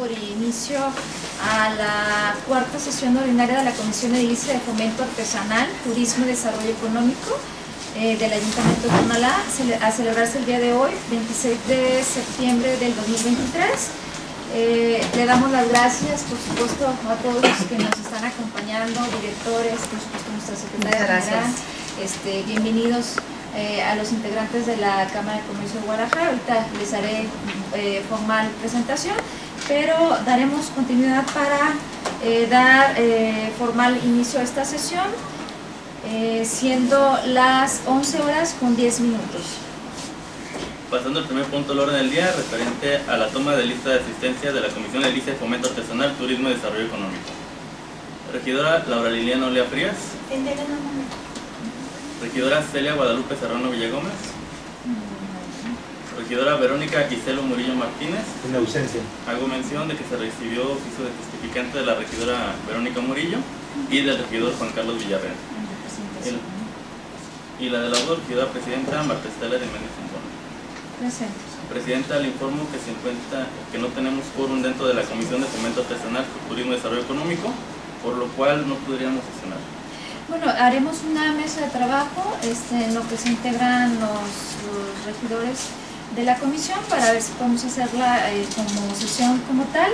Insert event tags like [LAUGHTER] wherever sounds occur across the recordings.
por inicio a la cuarta sesión ordinaria de la Comisión Edilicia de Fomento Artesanal, Turismo y Desarrollo Económico eh, del Ayuntamiento de Tonalá, a celebrarse el día de hoy, 26 de septiembre del 2023. Eh, le damos las gracias, por supuesto, a todos los que nos están acompañando, directores, por supuesto, nuestra secretaria general. Este, bienvenidos eh, a los integrantes de la Cámara de Comercio de Guadalajara. Ahorita les haré eh, formal presentación, pero daremos continuidad para eh, dar formal inicio a esta sesión, siendo las 11 horas con 10 minutos. Pasando al primer punto del orden del día, referente a la toma de lista de asistencia de la Comisión de de Fomento Artesanal, Turismo y Desarrollo Económico. Regidora Laura Liliana Olea Frías. Regidora Celia Guadalupe Serrano Villagómez. Regidora Verónica Giselo Murillo Martínez. En ausencia. Hago mención de que se recibió oficio de testificante de la regidora Verónica Murillo y del regidor Juan Carlos Villarreal. y la de la regidora presidenta Marta Estela de Méndez Presente. Presidenta, le informo que se encuentra que no tenemos quórum dentro de la Comisión de Fomento Artesanal, Turismo y Desarrollo Económico, por lo cual no podríamos sesionar. Bueno, haremos una mesa de trabajo este, en lo que se integran los, regidores de la comisión para ver si podemos hacerla eh, como sesión como tal.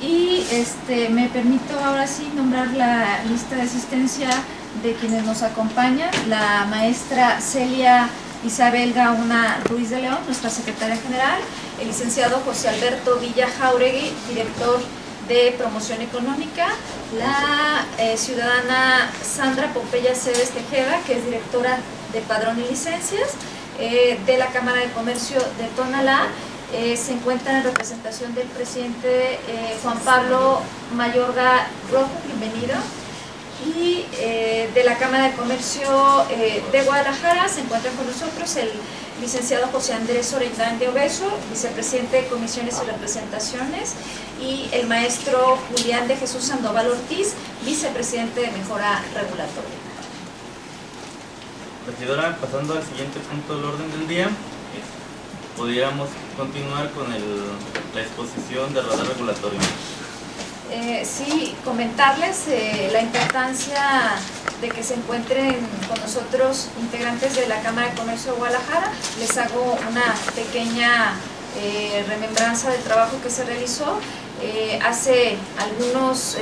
Y este, me permito ahora sí nombrar la lista de asistencia de quienes nos acompañan, la maestra Celia Isabel Gauna Ruiz de León, nuestra secretaria general, el licenciado José Alberto Villa Jauregui, director de Promoción Económica, la eh, ciudadana Sandra Pompeya Cebes Tejeda, que es directora de Padrón y Licencias, eh, de la Cámara de Comercio de Tonalá, eh, se encuentra en representación del presidente Juan Pablo Mayorga Rojo, bienvenido, y de la Cámara de Comercio de Guadalajara se encuentra con nosotros el licenciado José Andrés Orellán de Obeso, vicepresidente de Comisiones y Representaciones, y el maestro Julián de Jesús Sandoval Ortiz, vicepresidente de Mejora Regulatoria. Pasando al siguiente punto del orden del día, podríamos continuar con la exposición del radar regulatorio. Eh, sí, comentarles eh, la importancia de que se encuentren con nosotros integrantes de la Cámara de Comercio de Guadalajara. Les hago una pequeña eh, remembranza del trabajo que se realizó hace algunas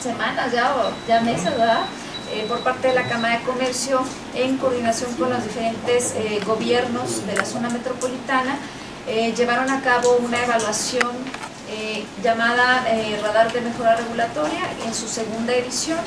semanas ya, o ya meses, ¿verdad? Por parte de la Cámara de Comercio en coordinación con los diferentes gobiernos de la zona metropolitana llevaron a cabo una evaluación eh, llamada eh, Radar de Mejora Regulatoria en su segunda edición,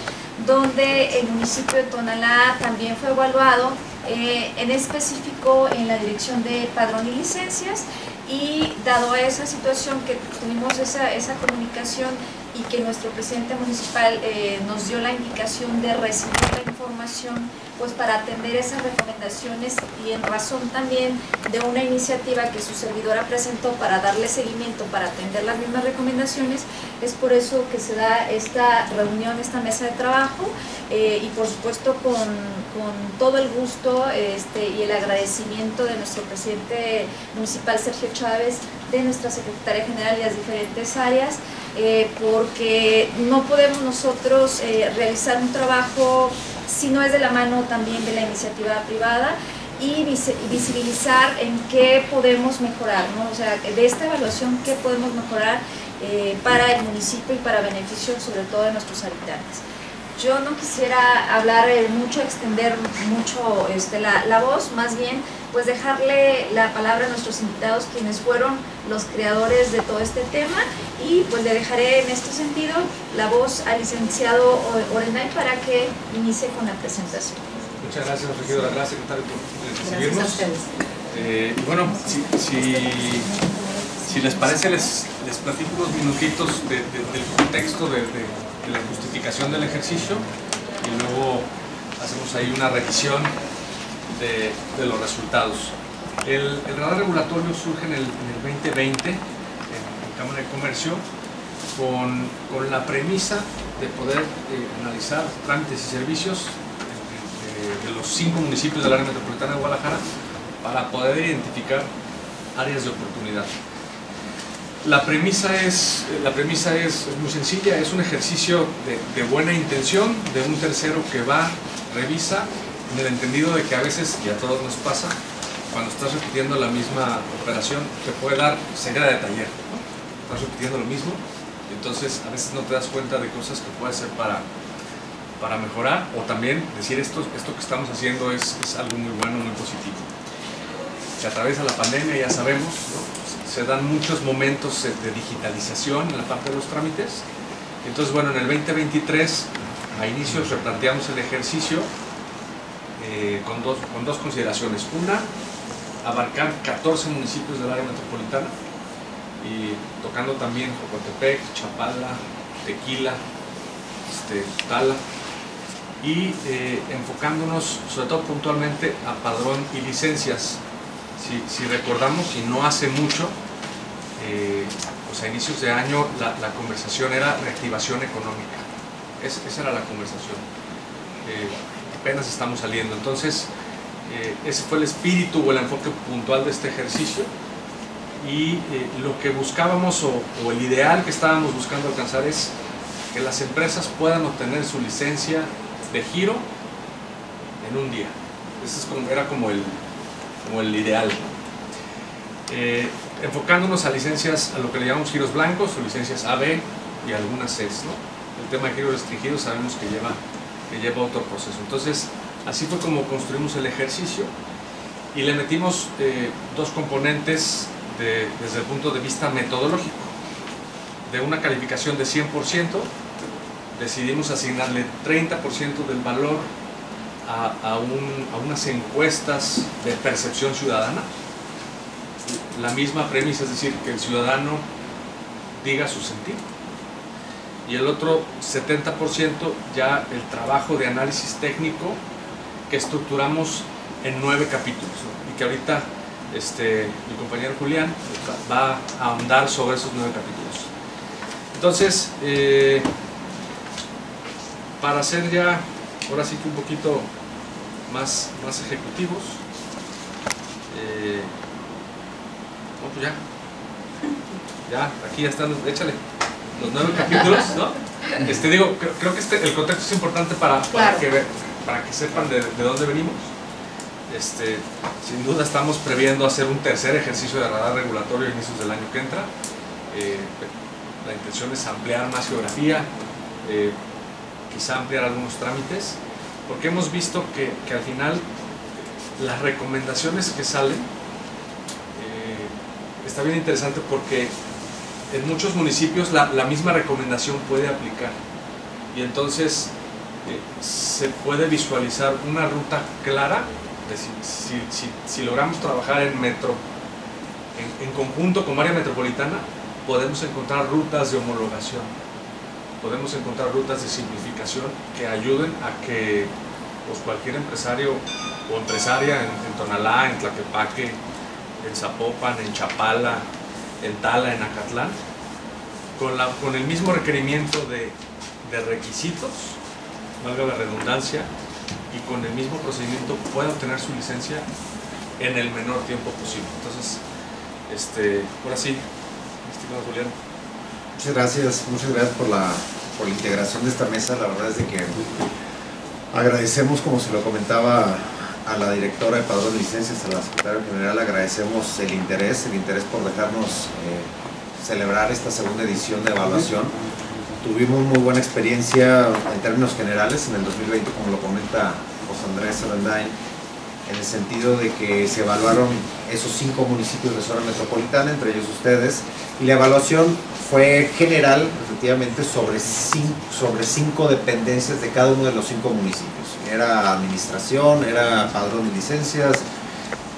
donde el municipio de Tonalá también fue evaluado, eh, en específico en la dirección de padrón y licencias, y dado a esa situación que tuvimos esa, esa comunicación y que nuestro presidente municipal eh, nos dio la indicación de recibir la información pues para atender esas recomendaciones y en razón también de una iniciativa que su servidora presentó para darle seguimiento, para atender las mismas recomendaciones, es por eso que se da esta reunión, esta mesa de trabajo eh, y por supuesto con, con todo el gusto este, y el agradecimiento de nuestro presidente municipal Sergio Chávez, de nuestra secretaria general y las diferentes áreas, eh, porque no podemos nosotros eh, realizar un trabajo si no es de la mano también de la iniciativa privada y visibilizar en qué podemos mejorar, ¿no? o sea, de esta evaluación qué podemos mejorar eh, para el municipio y para beneficio sobre todo de nuestros habitantes. Yo no quisiera hablar mucho, extender mucho este, la voz, más bien pues dejarle la palabra a nuestros invitados, quienes fueron los creadores de todo este tema, y pues le dejaré en este sentido la voz al licenciado Orenay para que inicie con la presentación. Muchas gracias, regidora. Gracias, secretario, por recibirnos. Eh, bueno, si, si, les parece, les, les platico unos minutitos del contexto de, de la justificación del ejercicio y luego hacemos ahí una revisión de, los resultados. El, radar regulatorio surge en el, 2020 en, Cámara de Comercio con, con, la premisa de poder eh, analizar trámites y servicios de, los cinco municipios del área metropolitana de Guadalajara para poder identificar áreas de oportunidad. la premisa es, la premisa es, muy sencilla, es un ejercicio de, buena intención de un tercero que va, revisa, en el entendido de que a veces, y a todos nos pasa, cuando estás repitiendo la misma operación, te puede dar ceguera de taller, estás repitiendo lo mismo, entonces a veces no te das cuenta de cosas que puedes hacer para, para mejorar, o también decir esto, esto que estamos haciendo es, es algo muy bueno, muy positivo. Se atraviesa la pandemia, ya sabemos, se dan muchos momentos de digitalización en la parte de los trámites. Entonces, bueno, en el 2023, a inicios replanteamos el ejercicio eh, con, dos, con dos consideraciones. Una, abarcar 14 municipios del área metropolitana y tocando también Jocotepec, Chapala, Tequila, este, Tala y eh, enfocándonos sobre todo puntualmente a padrón y licencias. Si, si recordamos, y no hace mucho, eh, pues a inicios de año la, conversación era reactivación económica. esa era la conversación. Eh, apenas estamos saliendo. Entonces, eh, ese fue el espíritu o el enfoque puntual de este ejercicio. Y lo que buscábamos o, el ideal que estábamos buscando alcanzar es que las empresas puedan obtener su licencia de giro en un día. Ese es como, era como el, como el ideal enfocándonos a licencias, a lo que le llamamos giros blancos o licencias AB y algunas CES. ¿no? El tema de giros restringidos sabemos que lleva, que lleva otro proceso. Entonces, así fue como construimos el ejercicio y le metimos eh, dos componentes desde el punto de vista metodológico. De una calificación de 100%, decidimos asignarle 30% del valor a, a, a unas encuestas de percepción ciudadana la misma premisa, es decir, que el ciudadano diga su sentido. Y el otro 70% ya el trabajo de análisis técnico que estructuramos en nueve capítulos y que ahorita este, mi compañero Julián va a ahondar sobre esos nueve capítulos. Entonces, eh, para ser ya, ahora sí que un poquito más, más ejecutivos, eh, pues ya. Ya, aquí ya están, échale. Los nueve capítulos, ¿no? Este, digo, creo, que este, el contexto es importante para, para, que, para que sepan de, dónde venimos. Este, sin duda estamos previendo hacer un tercer ejercicio de radar regulatorio a inicios del año que entra. Eh, la intención es ampliar más geografía, eh, quizá ampliar algunos trámites, porque hemos visto que, que al final las recomendaciones que salen está bien interesante porque en muchos municipios la, misma recomendación puede aplicar. Y entonces eh, se puede visualizar una ruta clara de si, logramos trabajar en metro en, conjunto con área metropolitana podemos encontrar rutas de homologación. Podemos encontrar rutas de simplificación que ayuden a que pues, cualquier empresario o empresaria en, en Tonalá, en Tlaquepaque, en Zapopan, en Chapala, en Tala, en Acatlán, con, la, con el mismo requerimiento de, requisitos, valga la redundancia, y con el mismo procedimiento pueda obtener su licencia en el menor tiempo posible. Entonces, este, ahora sí, estimado Julián. Muchas gracias, muchas gracias por la, por la integración de esta mesa. La verdad es de que agradecemos, como se lo comentaba a la directora de Padrón de Licencias, a la secretaria general, agradecemos el interés, el interés por dejarnos eh, celebrar esta segunda edición de evaluación. Tuvimos muy buena experiencia en términos generales en el 2020, como lo comenta José Andrés Arandain, en el sentido de que se evaluaron esos cinco municipios de zona metropolitana, entre ellos ustedes, y la evaluación fue general, efectivamente, sobre cinco, sobre cinco dependencias de cada uno de los cinco municipios era administración, era padrón de licencias,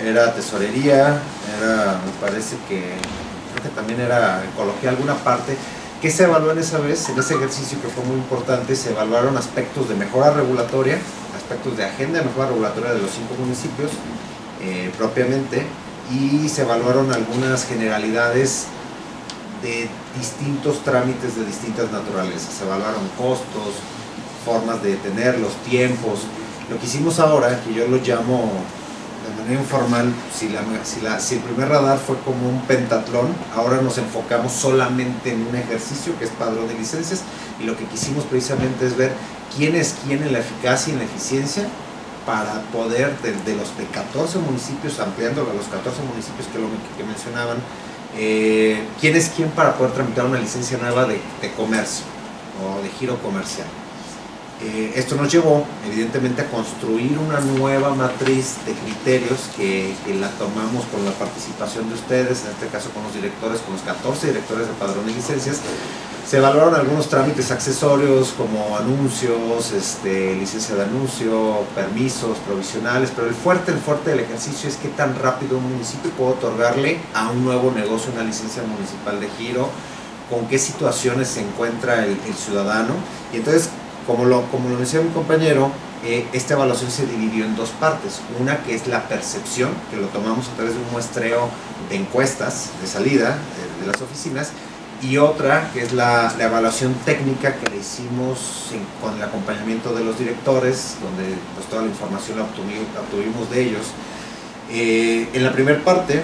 era tesorería, era, me parece que, creo que también era ecología, alguna parte. que se evaluó en esa vez? En ese ejercicio que fue muy importante, se evaluaron aspectos de mejora regulatoria, aspectos de agenda de mejora regulatoria de los cinco municipios eh, propiamente, y se evaluaron algunas generalidades de distintos trámites de distintas naturalezas. Se evaluaron costos, formas de tener, los tiempos. Lo que hicimos ahora, que yo lo llamo de manera informal, si, la, si, la, si el primer radar fue como un pentatlón, ahora nos enfocamos solamente en un ejercicio que es padrón de licencias y lo que quisimos precisamente es ver quién es quién en la eficacia y en la eficiencia para poder, de, los de 14 municipios, ampliándolo a los 14 municipios que, lo, que mencionaban, eh, quién es quién para poder tramitar una licencia nueva de, comercio o de giro comercial. Eh, esto nos llevó, evidentemente, a construir una nueva matriz de criterios que, la tomamos con la participación de ustedes, en este caso con los directores, con los 14 directores de padrón de licencias. Se evaluaron algunos trámites accesorios como anuncios, este, licencia de anuncio, permisos provisionales, pero el fuerte, el fuerte del ejercicio es qué tan rápido un municipio puede otorgarle a un nuevo negocio una licencia municipal de giro, con qué situaciones se encuentra el, ciudadano. Y entonces como lo, como lo decía mi compañero, eh, esta evaluación se dividió en dos partes. Una que es la percepción, que lo tomamos a través de un muestreo de encuestas de salida de, las oficinas, y otra que es la, la evaluación técnica que le hicimos con el acompañamiento de los directores, donde pues, toda la información la obtuvimos, de ellos. Eh, en la primera parte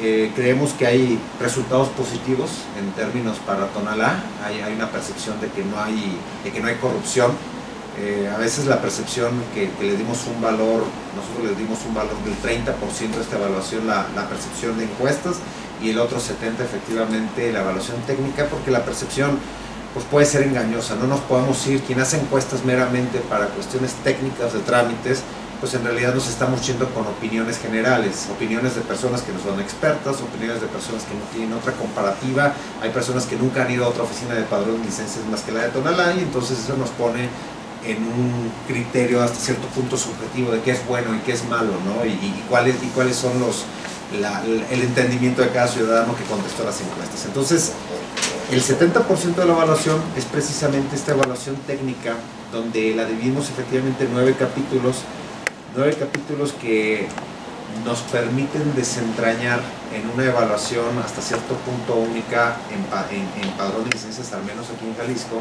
eh, creemos que hay resultados positivos en términos para Tonalá, hay, hay, una percepción de que no hay, de que no hay corrupción. Eh, a veces la percepción que, le dimos un valor, nosotros le dimos un valor del 30% a esta evaluación, la, la, percepción de encuestas, y el otro 70% efectivamente la evaluación técnica, porque la percepción pues puede ser engañosa, no nos podemos ir, quien hace encuestas meramente para cuestiones técnicas de trámites, pues en realidad nos estamos yendo con opiniones generales, opiniones de personas que no son expertas, opiniones de personas que no tienen otra comparativa, hay personas que nunca han ido a otra oficina de padrón de licencias más que la de Tonalá y entonces eso nos pone en un criterio hasta cierto punto subjetivo de qué es bueno y qué es malo, ¿no? Y, cuáles, y cuáles son los, el entendimiento de cada ciudadano que contestó las encuestas. Entonces, el 70% de la evaluación es precisamente esta evaluación técnica, donde la dividimos efectivamente en nueve capítulos nueve capítulos que nos permiten desentrañar en una evaluación hasta cierto punto única en, en, padrón de licencias, al menos aquí en Jalisco,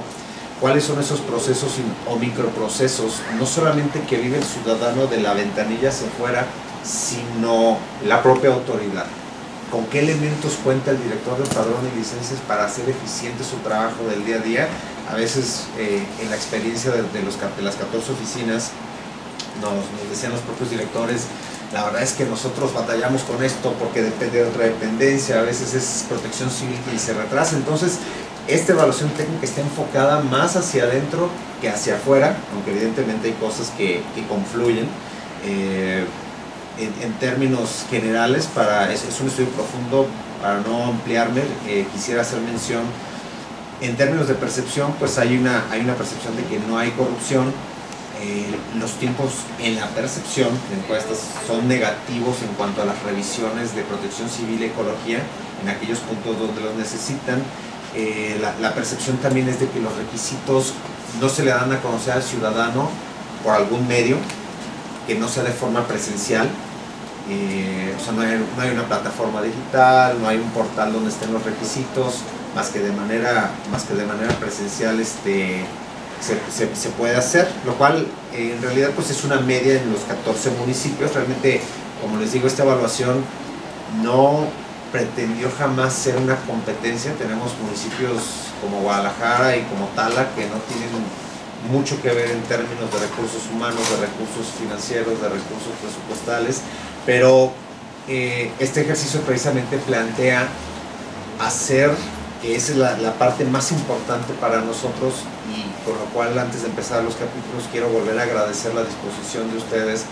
cuáles son esos procesos o microprocesos, no solamente que vive el ciudadano de la ventanilla hacia afuera, sino la propia autoridad. ¿Con qué elementos cuenta el director del padrón de licencias para hacer eficiente su trabajo del día a día? A veces eh, en la experiencia de, los, de las 14 oficinas nos, decían los propios directores, la verdad es que nosotros batallamos con esto porque depende de otra dependencia, a veces es protección civil que se retrasa, entonces esta evaluación técnica está enfocada más hacia adentro que hacia afuera, aunque evidentemente hay cosas que, que confluyen. Eh, en, términos generales, para, es, un estudio profundo, para no ampliarme, eh, quisiera hacer mención, en términos de percepción, pues hay una, hay una percepción de que no hay corrupción, eh, los tiempos en la percepción de encuestas son negativos en cuanto a las revisiones de protección civil y ecología en aquellos puntos donde los necesitan. Eh, la, percepción también es de que los requisitos no se le dan a conocer al ciudadano por algún medio, que no sea de forma presencial. Eh, o sea, no hay, no hay, una plataforma digital, no hay un portal donde estén los requisitos, más que de manera, más que de manera presencial este, se, se, puede hacer, lo cual eh, en realidad pues es una media en los 14 municipios. Realmente, como les digo, esta evaluación no pretendió jamás ser una competencia. Tenemos municipios como Guadalajara y como Tala que no tienen mucho que ver en términos de recursos humanos, de recursos financieros, de recursos presupuestales, pero eh, este ejercicio precisamente plantea hacer que esa es la, parte más importante para nosotros y con lo cual antes de empezar los capítulos quiero volver a agradecer la disposición de ustedes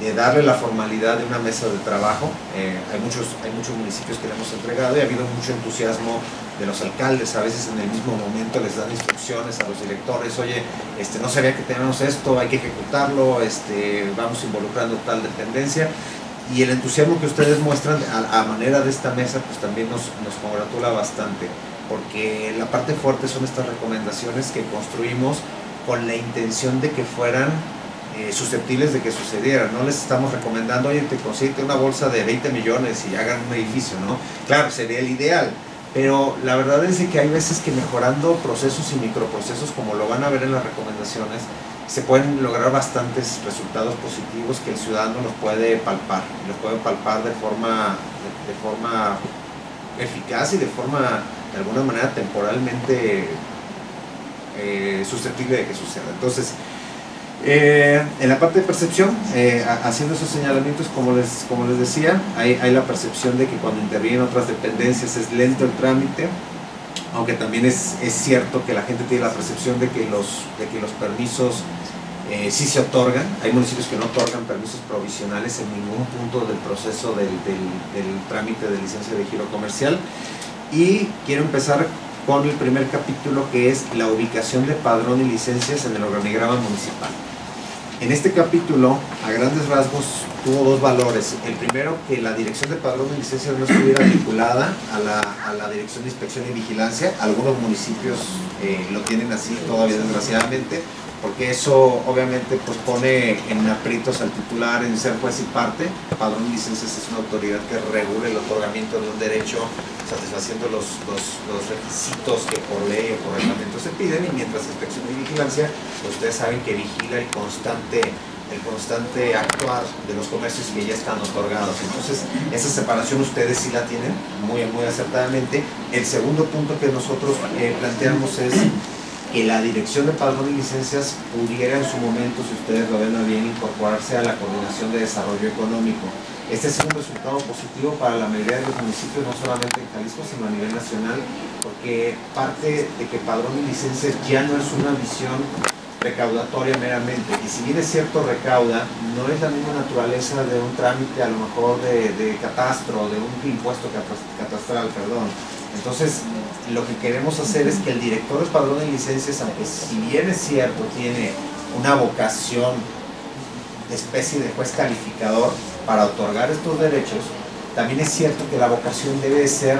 de darle la formalidad de una mesa de trabajo. Eh, hay, muchos, hay muchos municipios que le hemos entregado y ha habido mucho entusiasmo de los alcaldes, a veces en el mismo momento les dan instrucciones a los directores, oye, este, no sabía que tenemos esto, hay que ejecutarlo, este, vamos involucrando tal dependencia y el entusiasmo que ustedes muestran a, manera de esta mesa pues también nos, nos congratula bastante porque la parte fuerte son estas recomendaciones que construimos con la intención de que fueran eh, susceptibles de que sucediera. No les estamos recomendando, oye, te consigue una bolsa de 20 millones y hagan un edificio, ¿no? Claro, sería el ideal, pero la verdad es que hay veces que mejorando procesos y microprocesos, como lo van a ver en las recomendaciones, se pueden lograr bastantes resultados positivos que el ciudadano los puede palpar, los puede palpar de forma, de, forma eficaz y de forma, de alguna manera, temporalmente eh, susceptible de que suceda. Entonces, eh, en la parte de percepción, eh, haciendo esos señalamientos, como les, como les decía, hay, hay, la percepción de que cuando intervienen otras dependencias es lento el trámite, aunque también es, es cierto que la gente tiene la percepción de que los, de que los permisos eh, sí se otorgan. Hay municipios que no otorgan permisos provisionales en ningún punto del proceso del, del, del trámite de licencia de giro comercial. Y quiero empezar con el primer capítulo que es la ubicación de padrón y licencias en el organigrama municipal. En este capítulo, a grandes rasgos, tuvo dos valores. El primero, que la dirección de padrón y licencias no estuviera vinculada a la, a la dirección de inspección y vigilancia. Algunos municipios eh, lo tienen así todavía desgraciadamente porque eso obviamente pues pone en aprietos al titular en ser juez y parte. Padrón de licencias es una autoridad que regula el otorgamiento de un derecho satisfaciendo los, los, los, requisitos que por ley o por reglamento se piden y mientras inspección y vigilancia, ustedes saben que vigila el constante el constante actuar de los comercios que ya están otorgados. Entonces, esa separación ustedes sí la tienen muy, muy acertadamente. El segundo punto que nosotros eh, planteamos es que la dirección de padrón y licencias pudiera en su momento, si ustedes lo ven a bien, incorporarse a la coordinación de desarrollo económico. Este es un resultado positivo para la mayoría de los municipios, no solamente en Jalisco, sino a nivel nacional, porque parte de que padrón y licencias ya no es una visión recaudatoria meramente, y si bien es cierto recauda, no es la misma naturaleza de un trámite a lo mejor de, de catastro, de un impuesto catastral, perdón. Entonces, lo que queremos hacer es que el director de padrón de licencias, aunque si bien es cierto, tiene una vocación de especie de juez calificador para otorgar estos derechos, también es cierto que la vocación debe ser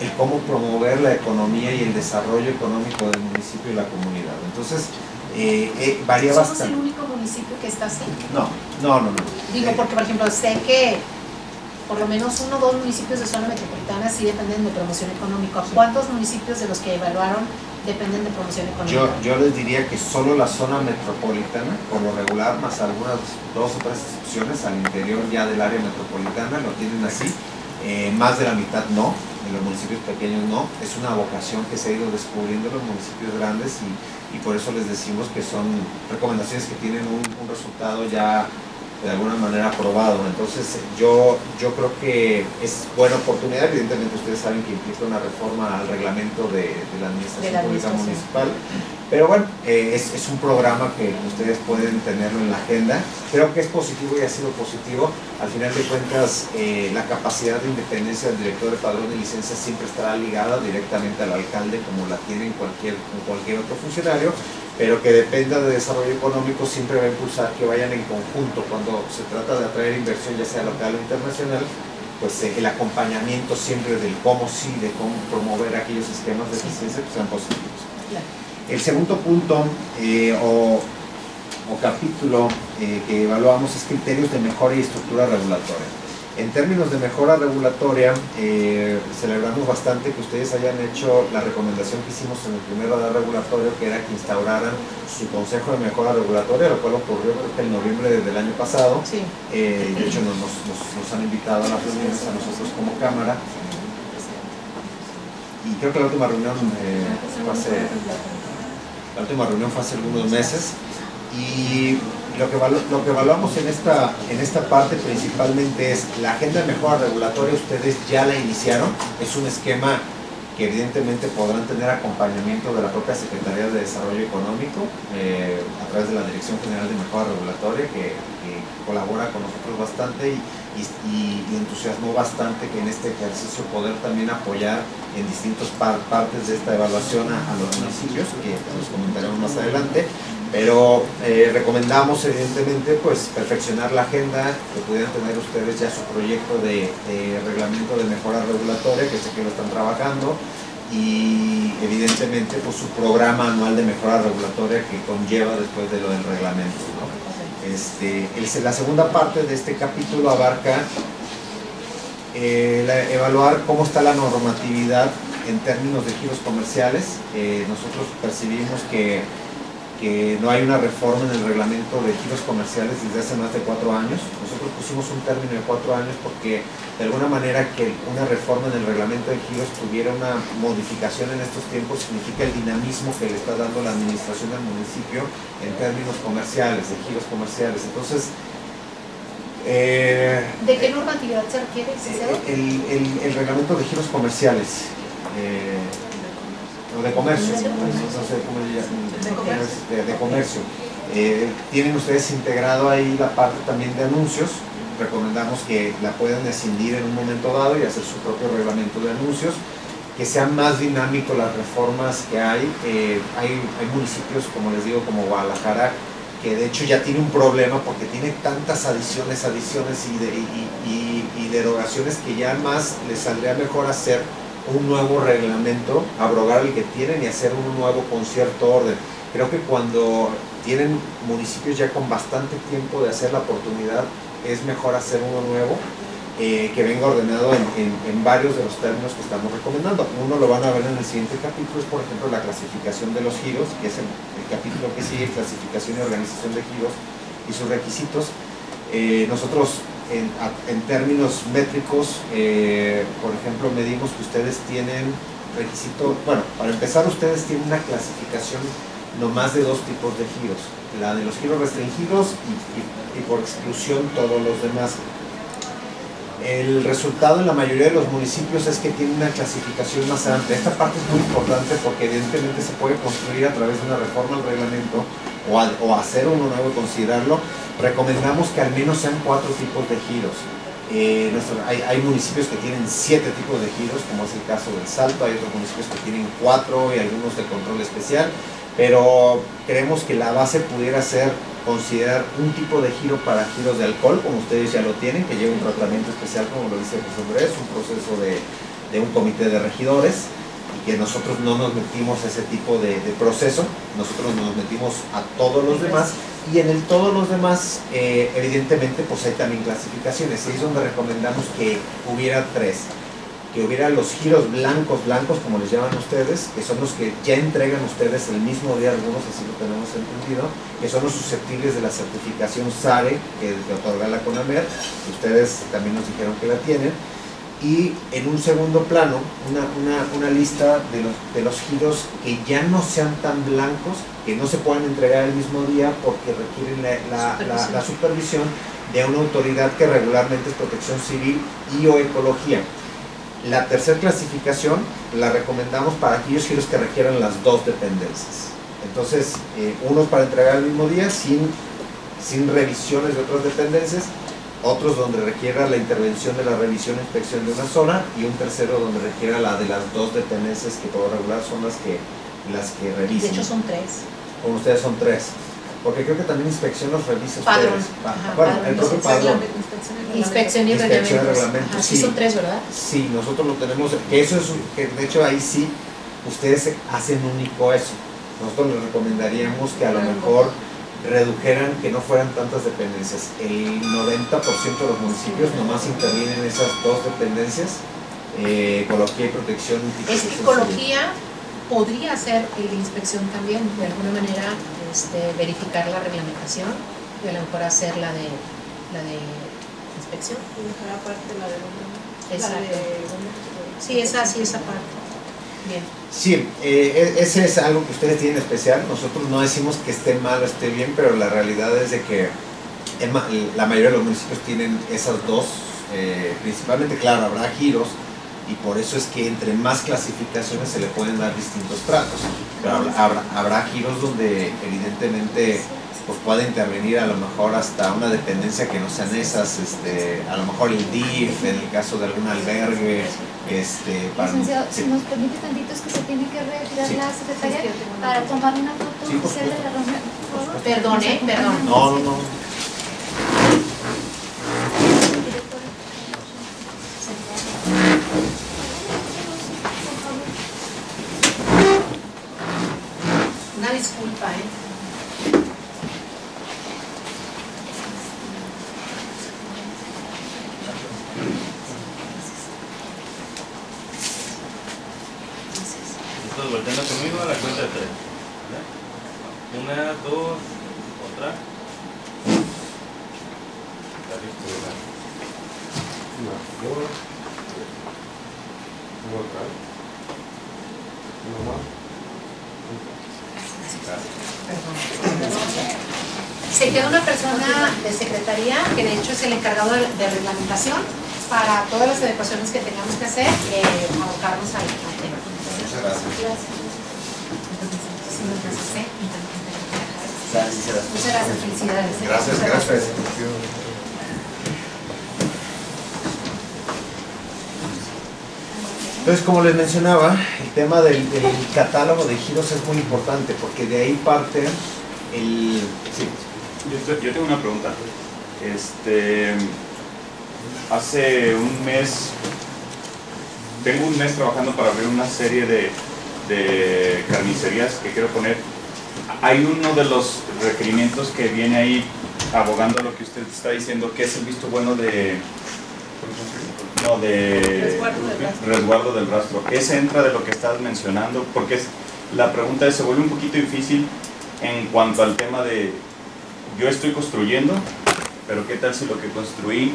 el cómo promover la economía y el desarrollo económico del municipio y la comunidad. Entonces, eh, eh, varía ¿Somos el único municipio que está así? No, no, no. no. Digo, porque por ejemplo, sé que por lo menos uno o dos municipios de zona metropolitana sí dependen de promoción económica. ¿Cuántos municipios de los que evaluaron dependen de promoción económica? Yo, yo les diría que solo la zona metropolitana, por lo regular, más algunas dos o tres excepciones al interior ya del área metropolitana, lo tienen así. Eh, más de la mitad no, en los municipios pequeños no. Es una vocación que se ha ido descubriendo en los municipios grandes y, y por eso les decimos que son recomendaciones que tienen un, un resultado ya de alguna manera aprobado. Entonces yo, yo creo que es buena oportunidad, evidentemente ustedes saben que implica una reforma al reglamento de, la Administración Pública Municipal, pero bueno, eh, es, es, un programa que ustedes pueden tenerlo en la agenda. Creo que es positivo y ha sido positivo. Al final de cuentas, eh, la capacidad de independencia del director de padrón de licencia siempre estará ligada directamente al alcalde como la tiene cualquier, cualquier otro funcionario pero que dependa de desarrollo económico siempre va a impulsar que vayan en conjunto cuando se trata de atraer inversión ya sea local o internacional pues eh, el acompañamiento siempre del cómo sí, de cómo promover aquellos esquemas de eficiencia que sean positivos. El segundo punto eh, o, capítulo eh, que evaluamos es criterios de mejora y estructura regulatoria. En términos de mejora regulatoria, eh, celebramos bastante que ustedes hayan hecho la recomendación que hicimos en el primer radar regulatorio, que era que instauraran su consejo de mejora regulatoria, lo cual ocurrió creo que en noviembre del año pasado. Sí. Eh, de hecho, nos, nos, han invitado a las reuniones a nosotros como Cámara. Y creo que la última reunión eh, fue hace, la última reunión fue hace algunos meses. Y lo que, lo que evaluamos en esta, en esta parte principalmente es la agenda de mejora regulatoria, ustedes ya la iniciaron, es un esquema que evidentemente podrán tener acompañamiento de la propia Secretaría de Desarrollo Económico eh, a través de la Dirección General de Mejora Regulatoria que, colabora con nosotros bastante y, y, entusiasmó bastante que en este ejercicio poder también apoyar en distintas partes de esta evaluación a, a los municipios, que los comentaremos más adelante pero eh, recomendamos evidentemente pues perfeccionar la agenda, que pudieran tener ustedes ya su proyecto de, reglamento de mejora regulatoria, que sé que lo están trabajando, y evidentemente pues su programa anual de mejora regulatoria que conlleva después de lo del reglamento. Este, la segunda parte de este capítulo abarca eh, evaluar cómo está la normatividad en términos de giros comerciales. Eh, nosotros percibimos que que no hay una reforma en el reglamento de giros comerciales desde hace más de cuatro años. Nosotros pusimos un término de cuatro años porque de alguna manera que una reforma en el reglamento de giros tuviera una modificación en estos tiempos significa el dinamismo que le está dando la administración al municipio en términos comerciales, de giros comerciales. Entonces, eh, ¿De qué normatividad se requiere? El, el, el, reglamento de giros comerciales. Eh, de comercio, no sé cómo de, comercio. Eh, tienen ustedes integrado ahí la parte también de anuncios. Recomendamos que la puedan escindir en un momento dado y hacer su propio reglamento de anuncios. Que sean más dinámicos las reformas que hay. Eh, hay, hay municipios, como les digo, como Guadalajara, que de hecho ya tiene un problema porque tiene tantas adiciones, adiciones y, de, y, y derogaciones que ya más les saldría mejor hacer un nuevo reglamento, abrogar el que tienen y hacer uno nuevo con cierto orden. Creo que cuando tienen municipios ya con bastante tiempo de hacer la oportunidad, es mejor hacer uno nuevo eh, que venga ordenado en, varios de los términos que estamos recomendando. Uno lo van a ver en el siguiente capítulo, es por ejemplo la clasificación de los giros, que es el, capítulo que sigue, clasificación y organización de giros y sus requisitos. Eh, nosotros en, términos métricos, eh, por ejemplo, medimos que ustedes tienen requisito, bueno, para empezar ustedes tienen una clasificación no más de dos tipos de giros, la de los giros restringidos y, por exclusión todos los demás. El resultado en la mayoría de los municipios es que tienen una clasificación más amplia. Esta parte es muy importante porque evidentemente se puede construir a través de una reforma al reglamento o, o hacer uno nuevo y considerarlo, recomendamos que al menos sean cuatro tipos de giros. Eh, hay, municipios que tienen siete tipos de giros, como es el caso del Salto, hay otros municipios que tienen cuatro y algunos de control especial, pero creemos que la base pudiera ser considerar un tipo de giro para giros de alcohol, como ustedes ya lo tienen, que lleva un tratamiento especial, como lo dice José Andrés, un proceso de, de un comité de regidores, que nosotros no nos metimos a ese tipo de, de proceso, nosotros nos metimos a todos los demás y en el todos los demás, eh, evidentemente, pues hay también clasificaciones. Y es donde recomendamos que hubiera tres. Que hubiera los giros blancos, blancos, como les llaman ustedes, que son los que ya entregan ustedes el mismo día, algunos así lo tenemos entendido, que son los susceptibles de la certificación SARE, que, que otorga la CONAMER, ustedes también nos dijeron que la tienen y en un segundo plano una, lista de los, de los, giros que ya no sean tan blancos, que no se puedan entregar el mismo día porque requieren la, supervisión. de una autoridad que regularmente es protección civil y o ecología. La tercera clasificación la recomendamos para aquellos giros que requieran las dos dependencias. Entonces, eh, unos para entregar el mismo día sin, sin revisiones de otras dependencias otros donde requiera la intervención de la revisión e inspección de una zona y un tercero donde requiera la de las dos dependencias que por regular son las que las que revisan. De hecho son tres. Con ustedes son tres. Porque creo que también inspección los revisa padrón. ustedes. bueno, el propio padrón. Inspección y reglamento. Sí, son tres, ¿verdad? Sí, nosotros lo tenemos, que eso es, que de hecho ahí sí, ustedes hacen único eso. Nosotros les recomendaríamos que a lo mejor redujeran que no fueran tantas dependencias. El 90% de los municipios nomás intervienen esas dos dependencias, eh, ecología y protección. Es que ecología podría ser de inspección también, de alguna manera este, verificar la reglamentación y a lo mejor hacer la de, la de inspección. Y dejar aparte la de Exacto. sí, esa, sí, esa parte. Bien. Sí, eh, e, ese es algo que ustedes tienen especial. Nosotros no decimos que esté mal o esté bien, pero la realidad es de que la mayoría de los municipios tienen esas dos, eh, principalmente, claro, habrá giros y por eso es que entre más clasificaciones se le pueden dar distintos tratos. Pero habrá, habrá giros donde evidentemente pues puede intervenir a lo mejor hasta una dependencia que no sean esas, este, a lo mejor el DIF, en el caso de algún albergue, este, para, Licenciado, si nos permite tantito es que se tiene que retirar la secretaria para tomar una foto oficial de la reunión. Perdón, ¿eh? Perdón. No, no, no. Una disculpa, ¿eh? volteando conmigo a la cuenta de tres. Una, dos, otra. Se queda una persona de secretaría, que de hecho es el encargado de, de reglamentación, para todas las adecuaciones que tengamos que hacer, eh, abocarnos al, tema. Muchas gracias. Muchísimas gracias, ¿eh? Gracias. Muchas gracias, felicidades. ¿eh? Gracias, gracias. Entonces, como les mencionaba, el tema del, del catálogo de giros es muy importante porque de ahí parte el... Sí. Yo, yo tengo una pregunta. Este, hace un mes, tengo un mes trabajando para abrir una serie de, de carnicerías que quiero poner. Hay uno de los requerimientos que viene ahí abogando lo que usted está diciendo, que es el visto bueno de... No, de Resguardo del rastro. resguardo del rastro. Ese entra de lo que estás mencionando, porque es, la pregunta es, se vuelve un poquito difícil en cuanto al tema de yo estoy construyendo, pero qué tal si lo que construí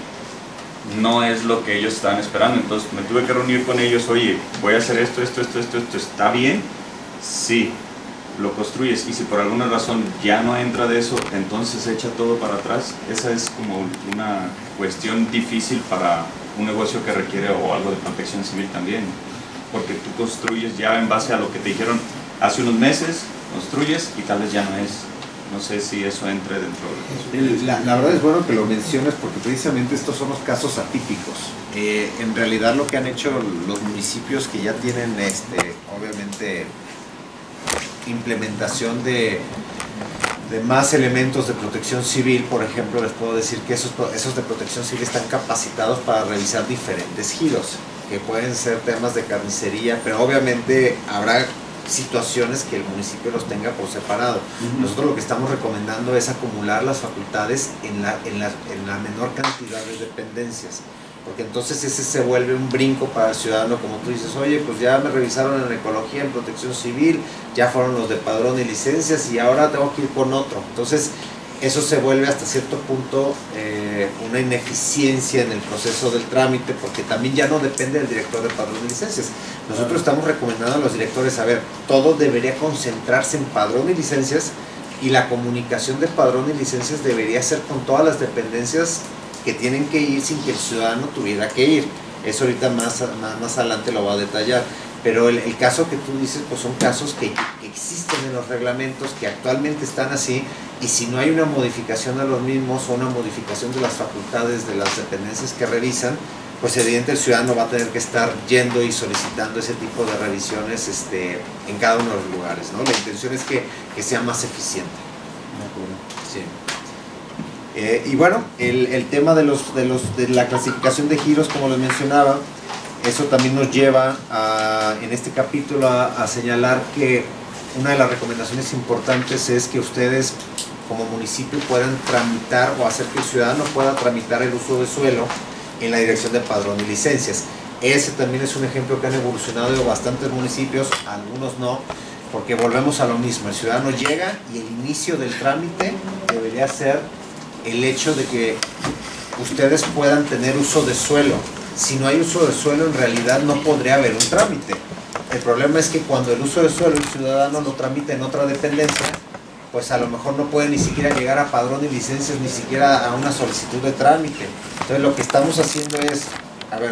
no es lo que ellos estaban esperando. Entonces me tuve que reunir con ellos, oye, voy a hacer esto, esto, esto, esto, esto, ¿está bien? Sí, lo construyes. Y si por alguna razón ya no entra de eso, entonces echa todo para atrás. Esa es como una cuestión difícil para un negocio que requiere o algo de protección civil también. Porque tú construyes ya en base a lo que te dijeron hace unos meses, construyes y tal vez ya no es. No sé si eso entre dentro de La, la verdad es bueno que lo menciones porque precisamente estos son los casos atípicos. Eh, en realidad lo que han hecho los municipios que ya tienen, este, obviamente, implementación de, de más elementos de protección civil, por ejemplo, les puedo decir que esos, esos de protección civil están capacitados para revisar diferentes giros, que pueden ser temas de carnicería, pero obviamente habrá situaciones que el municipio los tenga por separado. Nosotros lo que estamos recomendando es acumular las facultades en la, en la, en la menor cantidad de dependencias. Porque entonces ese se vuelve un brinco para el ciudadano, como tú dices, oye, pues ya me revisaron en ecología, en protección civil, ya fueron los de padrón y licencias y ahora tengo que ir con otro. Entonces eso se vuelve hasta cierto punto eh, una ineficiencia en el proceso del trámite, porque también ya no depende del director de padrón y licencias. Nosotros estamos recomendando a los directores, a ver, todo debería concentrarse en padrón y licencias y la comunicación de padrón y licencias debería ser con todas las dependencias que tienen que ir sin que el ciudadano tuviera que ir. Eso ahorita más, más, más adelante lo va a detallar. Pero el, caso que tú dices, pues son casos que, existen en los reglamentos, que actualmente están así, y si no hay una modificación de los mismos o una modificación de las facultades de las dependencias que revisan, pues evidente el ciudadano va a tener que estar yendo y solicitando ese tipo de revisiones este, en cada uno de los lugares. ¿no? La intención es que, que sea más eficiente. Eh, y bueno, el, el tema de, los, de, los, de la clasificación de giros, como les mencionaba, eso también nos lleva a, en este capítulo a, a señalar que una de las recomendaciones importantes es que ustedes como municipio puedan tramitar o hacer que el ciudadano pueda tramitar el uso de suelo en la dirección de padrón y licencias. Ese también es un ejemplo que han evolucionado en bastantes municipios, algunos no, porque volvemos a lo mismo, el ciudadano llega y el inicio del trámite debería ser el hecho de que ustedes puedan tener uso de suelo. Si no hay uso de suelo, en realidad no podría haber un trámite. El problema es que cuando el uso de suelo el ciudadano lo tramita en otra dependencia, pues a lo mejor no puede ni siquiera llegar a padrón y licencias, ni siquiera a una solicitud de trámite. Entonces lo que estamos haciendo es, a ver,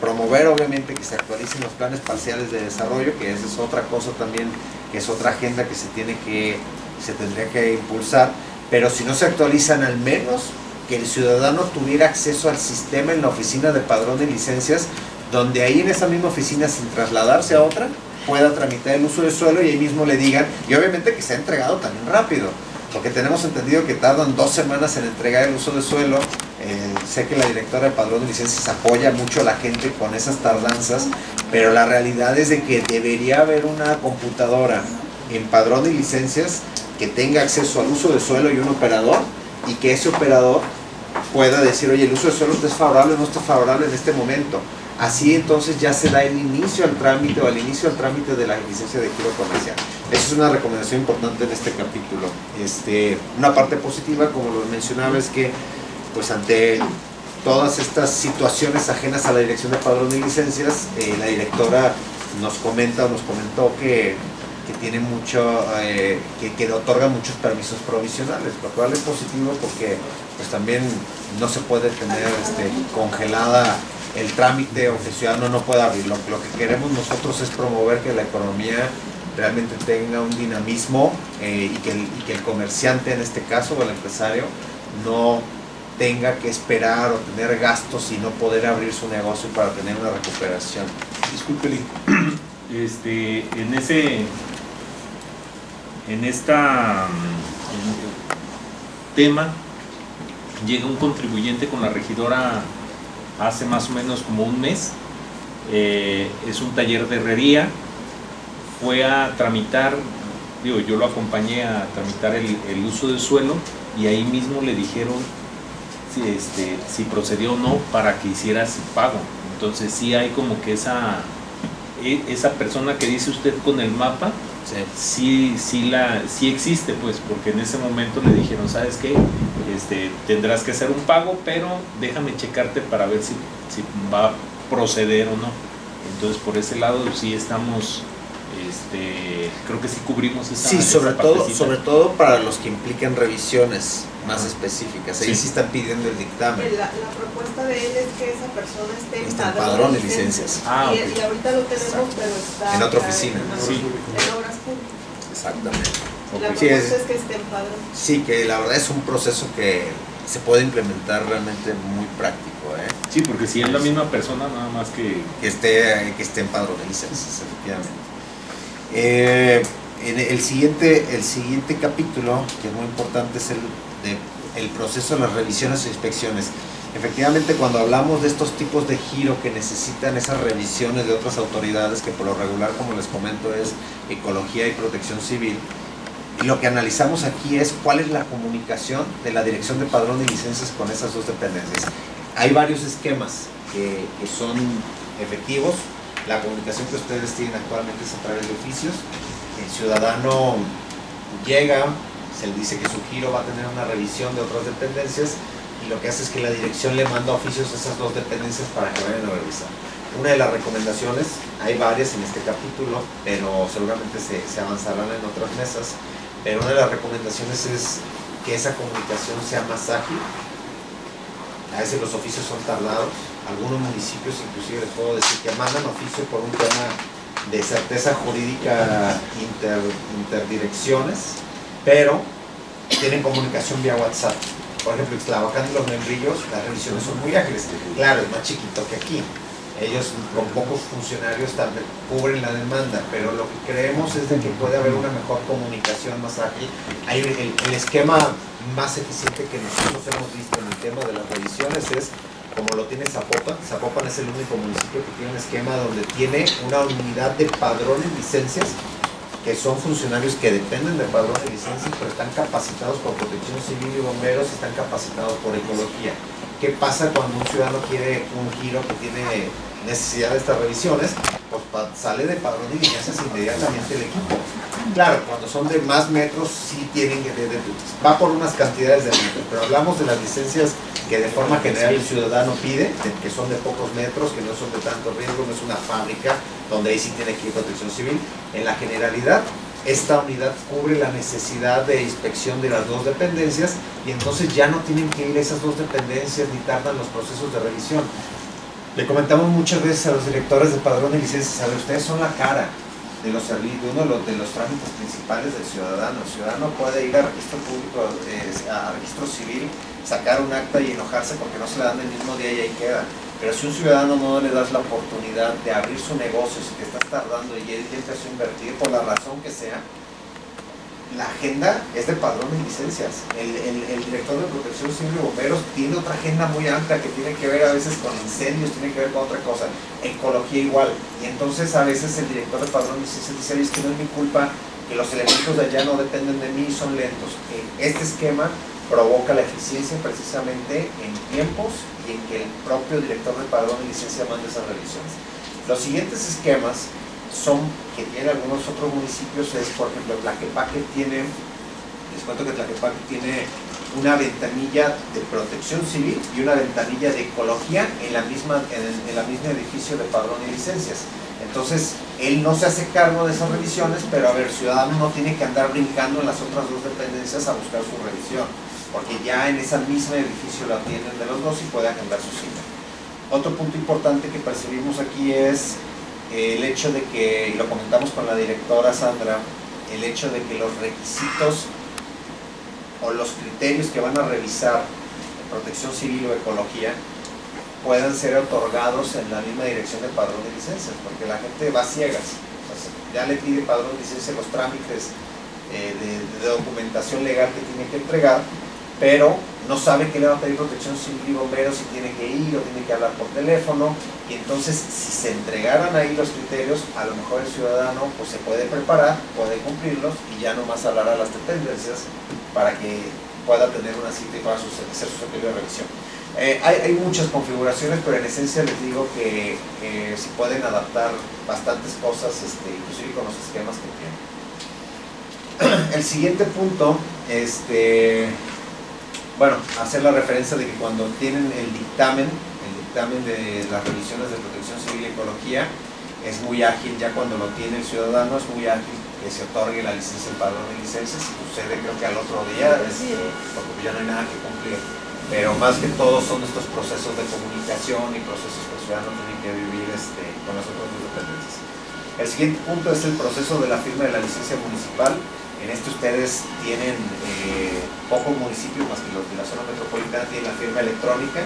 promover obviamente que se actualicen los planes parciales de desarrollo, que esa es otra cosa también, que es otra agenda que se tiene que, se tendría que impulsar, pero si no se actualizan al menos que el ciudadano tuviera acceso al sistema en la oficina de padrón de licencias, donde ahí en esa misma oficina, sin trasladarse a otra, pueda tramitar el uso de suelo y ahí mismo le digan, y obviamente que sea entregado también rápido, porque tenemos entendido que tardan dos semanas en entregar el uso de suelo. Eh, sé que la directora de padrón de licencias apoya mucho a la gente con esas tardanzas, pero la realidad es de que debería haber una computadora en padrón y licencias que tenga acceso al uso de suelo y un operador y que ese operador pueda decir, oye, el uso de suelo es favorable o no está favorable en este momento. Así entonces ya se da el inicio al trámite o al inicio al trámite de la licencia de giro comercial. Esa es una recomendación importante en este capítulo. Este, una parte positiva, como lo mencionaba, es que pues ante todas estas situaciones ajenas a la dirección de padrón y licencias, eh, la directora nos comenta o nos comentó que, que tiene mucho, eh, que, que otorga muchos permisos provisionales, lo cual es positivo porque pues también no se puede tener este, congelada el trámite o que el ciudadano no pueda abrirlo. Lo que queremos nosotros es promover que la economía realmente tenga un dinamismo eh, y, que el, que el comerciante en este caso o el empresario no tenga que esperar o tener gastos y no poder abrir su negocio para tener una recuperación. Disculpe, [CLEARS THROAT] este, en ese, en esta mm, tema, llega un contribuyente con la regidora hace más o menos como un mes. Eh, es un taller de herrería. Fue a tramitar, digo, yo lo acompañé a tramitar el, el uso del suelo y ahí mismo le dijeron si, este, si procedió o no para que hiciera su pago. Entonces sí hay como que esa, e- esa persona que dice usted con el mapa, sí, sí, la, sí existe, pues, porque en ese momento le dijeron, ¿sabes qué? Este, tendrás que hacer un pago, pero déjame checarte para ver si, si va a proceder o no. Entonces, por ese lado sí estamos, este, creo que sí cubrimos esa Sí, sobre esa todo, sobre todo para los que implican revisiones más específicas. Ahí Sí. sí están pidiendo el dictamen. La, la propuesta de él es que esa persona esté en Está en padrón, padrón de y licencias. Ah, y, ahorita lo tenemos, Exacto. pero está En otra oficina. En, Sí. en obras Exactamente. La Sí, es- es, que esté en padrón. Sí, que la verdad es un proceso que se puede implementar realmente muy práctico, ¿eh? Sí, porque si es la misma persona, nada más que que esté, que esté en padrón de licencias, efectivamente. Eh, en el siguiente, el siguiente capítulo, que es muy importante, es el, de, el proceso de las revisiones e inspecciones. Efectivamente, cuando hablamos de estos tipos de giro que necesitan esas revisiones de otras autoridades, que por lo regular, como les comento, es ecología y protección civil, y lo que analizamos aquí es cuál es la comunicación de la Dirección de Padrón y Licencias con esas dos dependencias. Hay varios esquemas que, que son efectivos. La comunicación que ustedes tienen actualmente es a través de oficios. El ciudadano llega, se le dice que su giro va a tener una revisión de otras dependencias lo que hace es que la dirección le manda oficios a esas dos dependencias para que vayan a revisar. Una de las recomendaciones, hay varias en este capítulo, pero seguramente se, se avanzarán en otras mesas, pero una de las recomendaciones es que esa comunicación sea más ágil. A veces los oficios son tardados. Algunos municipios inclusive les puedo decir que mandan oficio por un tema de certeza jurídica inter, interdirecciones, pero tienen comunicación vía WhatsApp. Por ejemplo, Ixtlahuacán los membrillos, las revisiones son muy ágiles. Claro, es más chiquito que aquí. Ellos con pocos funcionarios también cubren la demanda, pero lo que creemos es de que puede haber una mejor comunicación más ágil. Hay el, esquema más eficiente que nosotros hemos visto en el tema de las revisiones es como lo tiene Zapopan. Zapopan es el único municipio que tiene un esquema donde tiene una unidad de padrón y licencias que son funcionarios que dependen de padrón y licencias, pero están capacitados por protección civil y bomberos, están capacitados por ecología. ¿Qué pasa cuando un ciudadano quiere un giro que tiene necesidad de estas revisiones? Pues sale de padrón y licencias inmediatamente el equipo. Claro, cuando son de más metros, sí tienen que, de- de- va por unas cantidades de metros, pero hablamos de las licencias que de forma general el ciudadano pide, de- que son de pocos metros, que no son de tanto riesgo, no es una fábrica, donde ahí sí tiene que ir protección civil. En la generalidad, esta unidad cubre la necesidad de inspección de las dos dependencias y entonces ya no tienen que ir esas dos dependencias ni tardan los procesos de revisión. Le comentamos muchas veces a los directores de padrón y licencias, a ver, ustedes son la cara de los servicios, de uno de los, de los trámites principales del ciudadano. El ciudadano puede ir a registro público, a registro civil, sacar un acta y enojarse porque no se le dan el mismo día y ahí queda. Pero si un ciudadano no le das la oportunidad de abrir su negocio, si te estás tardando y él ya empezó a invertir por la razón que sea, la agenda es de padrón y licencias. El, el- director de protección civil y bomberos tiene otra agenda muy amplia que tiene que ver a veces con incendios, tiene que ver con otra cosa. Ecología igual. Y entonces a veces el director de padrón y licencias dice, "Oye, es que no es mi culpa que los elementos de allá no dependen de mí son lentos. Eh, Este esquema provoca la eficiencia precisamente en tiempos y en que el propio director de padrón y licencia mande esas revisiones. Los siguientes esquemas son, que tienen algunos otros municipios, es por ejemplo Tlaquepaque tiene, les cuento que Tlaquepaque tiene una ventanilla de protección civil y una ventanilla de ecología en la misma en, el- en la misma edificio de padrón y licencias. Entonces, él no se hace cargo de esas revisiones, pero a ver, ciudadano no tiene que andar brincando en las otras dos dependencias a buscar su revisión, porque ya en ese mismo edificio la tienen de los dos y puede agendar su cita. Otro punto importante que percibimos aquí es el hecho de que, y lo comentamos con la directora Sandra, el hecho de que los requisitos o los criterios que van a revisar protección civil o ecología puedan ser otorgados en la misma dirección de padrón de licencias, porque la gente va ciegas. Ya le pide padrón de licencia los trámites eh, de documentación legal que tiene que entregar, pero no sabe que le va a pedir protección civil y bomberos, si tiene que ir o tiene que hablar por teléfono, y entonces si se entregaran ahí los criterios, a lo mejor el ciudadano pues se puede preparar, puede cumplirlos y ya nomás hablar a las dependencias para que pueda tener una cita y su- hacer su periodo de revisión. Eh, hay, hay muchas configuraciones, pero en esencia les digo que, que si pueden adaptar bastantes cosas, este, inclusive con los esquemas que tienen. [CLEARS THROAT] El siguiente punto, este, bueno, hacer la referencia de que cuando tienen el dictamen, el dictamen de las revisiones de protección civil y ecología, es muy ágil, ya cuando lo tiene el ciudadano es muy ágil que se otorgue la licencia, el padrón de licencias, sucede creo que al otro día, este, porque ya no hay nada que cumplir. Pero más que todo son estos procesos de comunicación y procesos que el ciudadano tiene que vivir este, con las otras dependencias. El siguiente punto es el proceso de la firma de la licencia municipal. En este ustedes tienen eh, pocos municipios, más que los de la zona metropolitana, tienen la firma electrónica.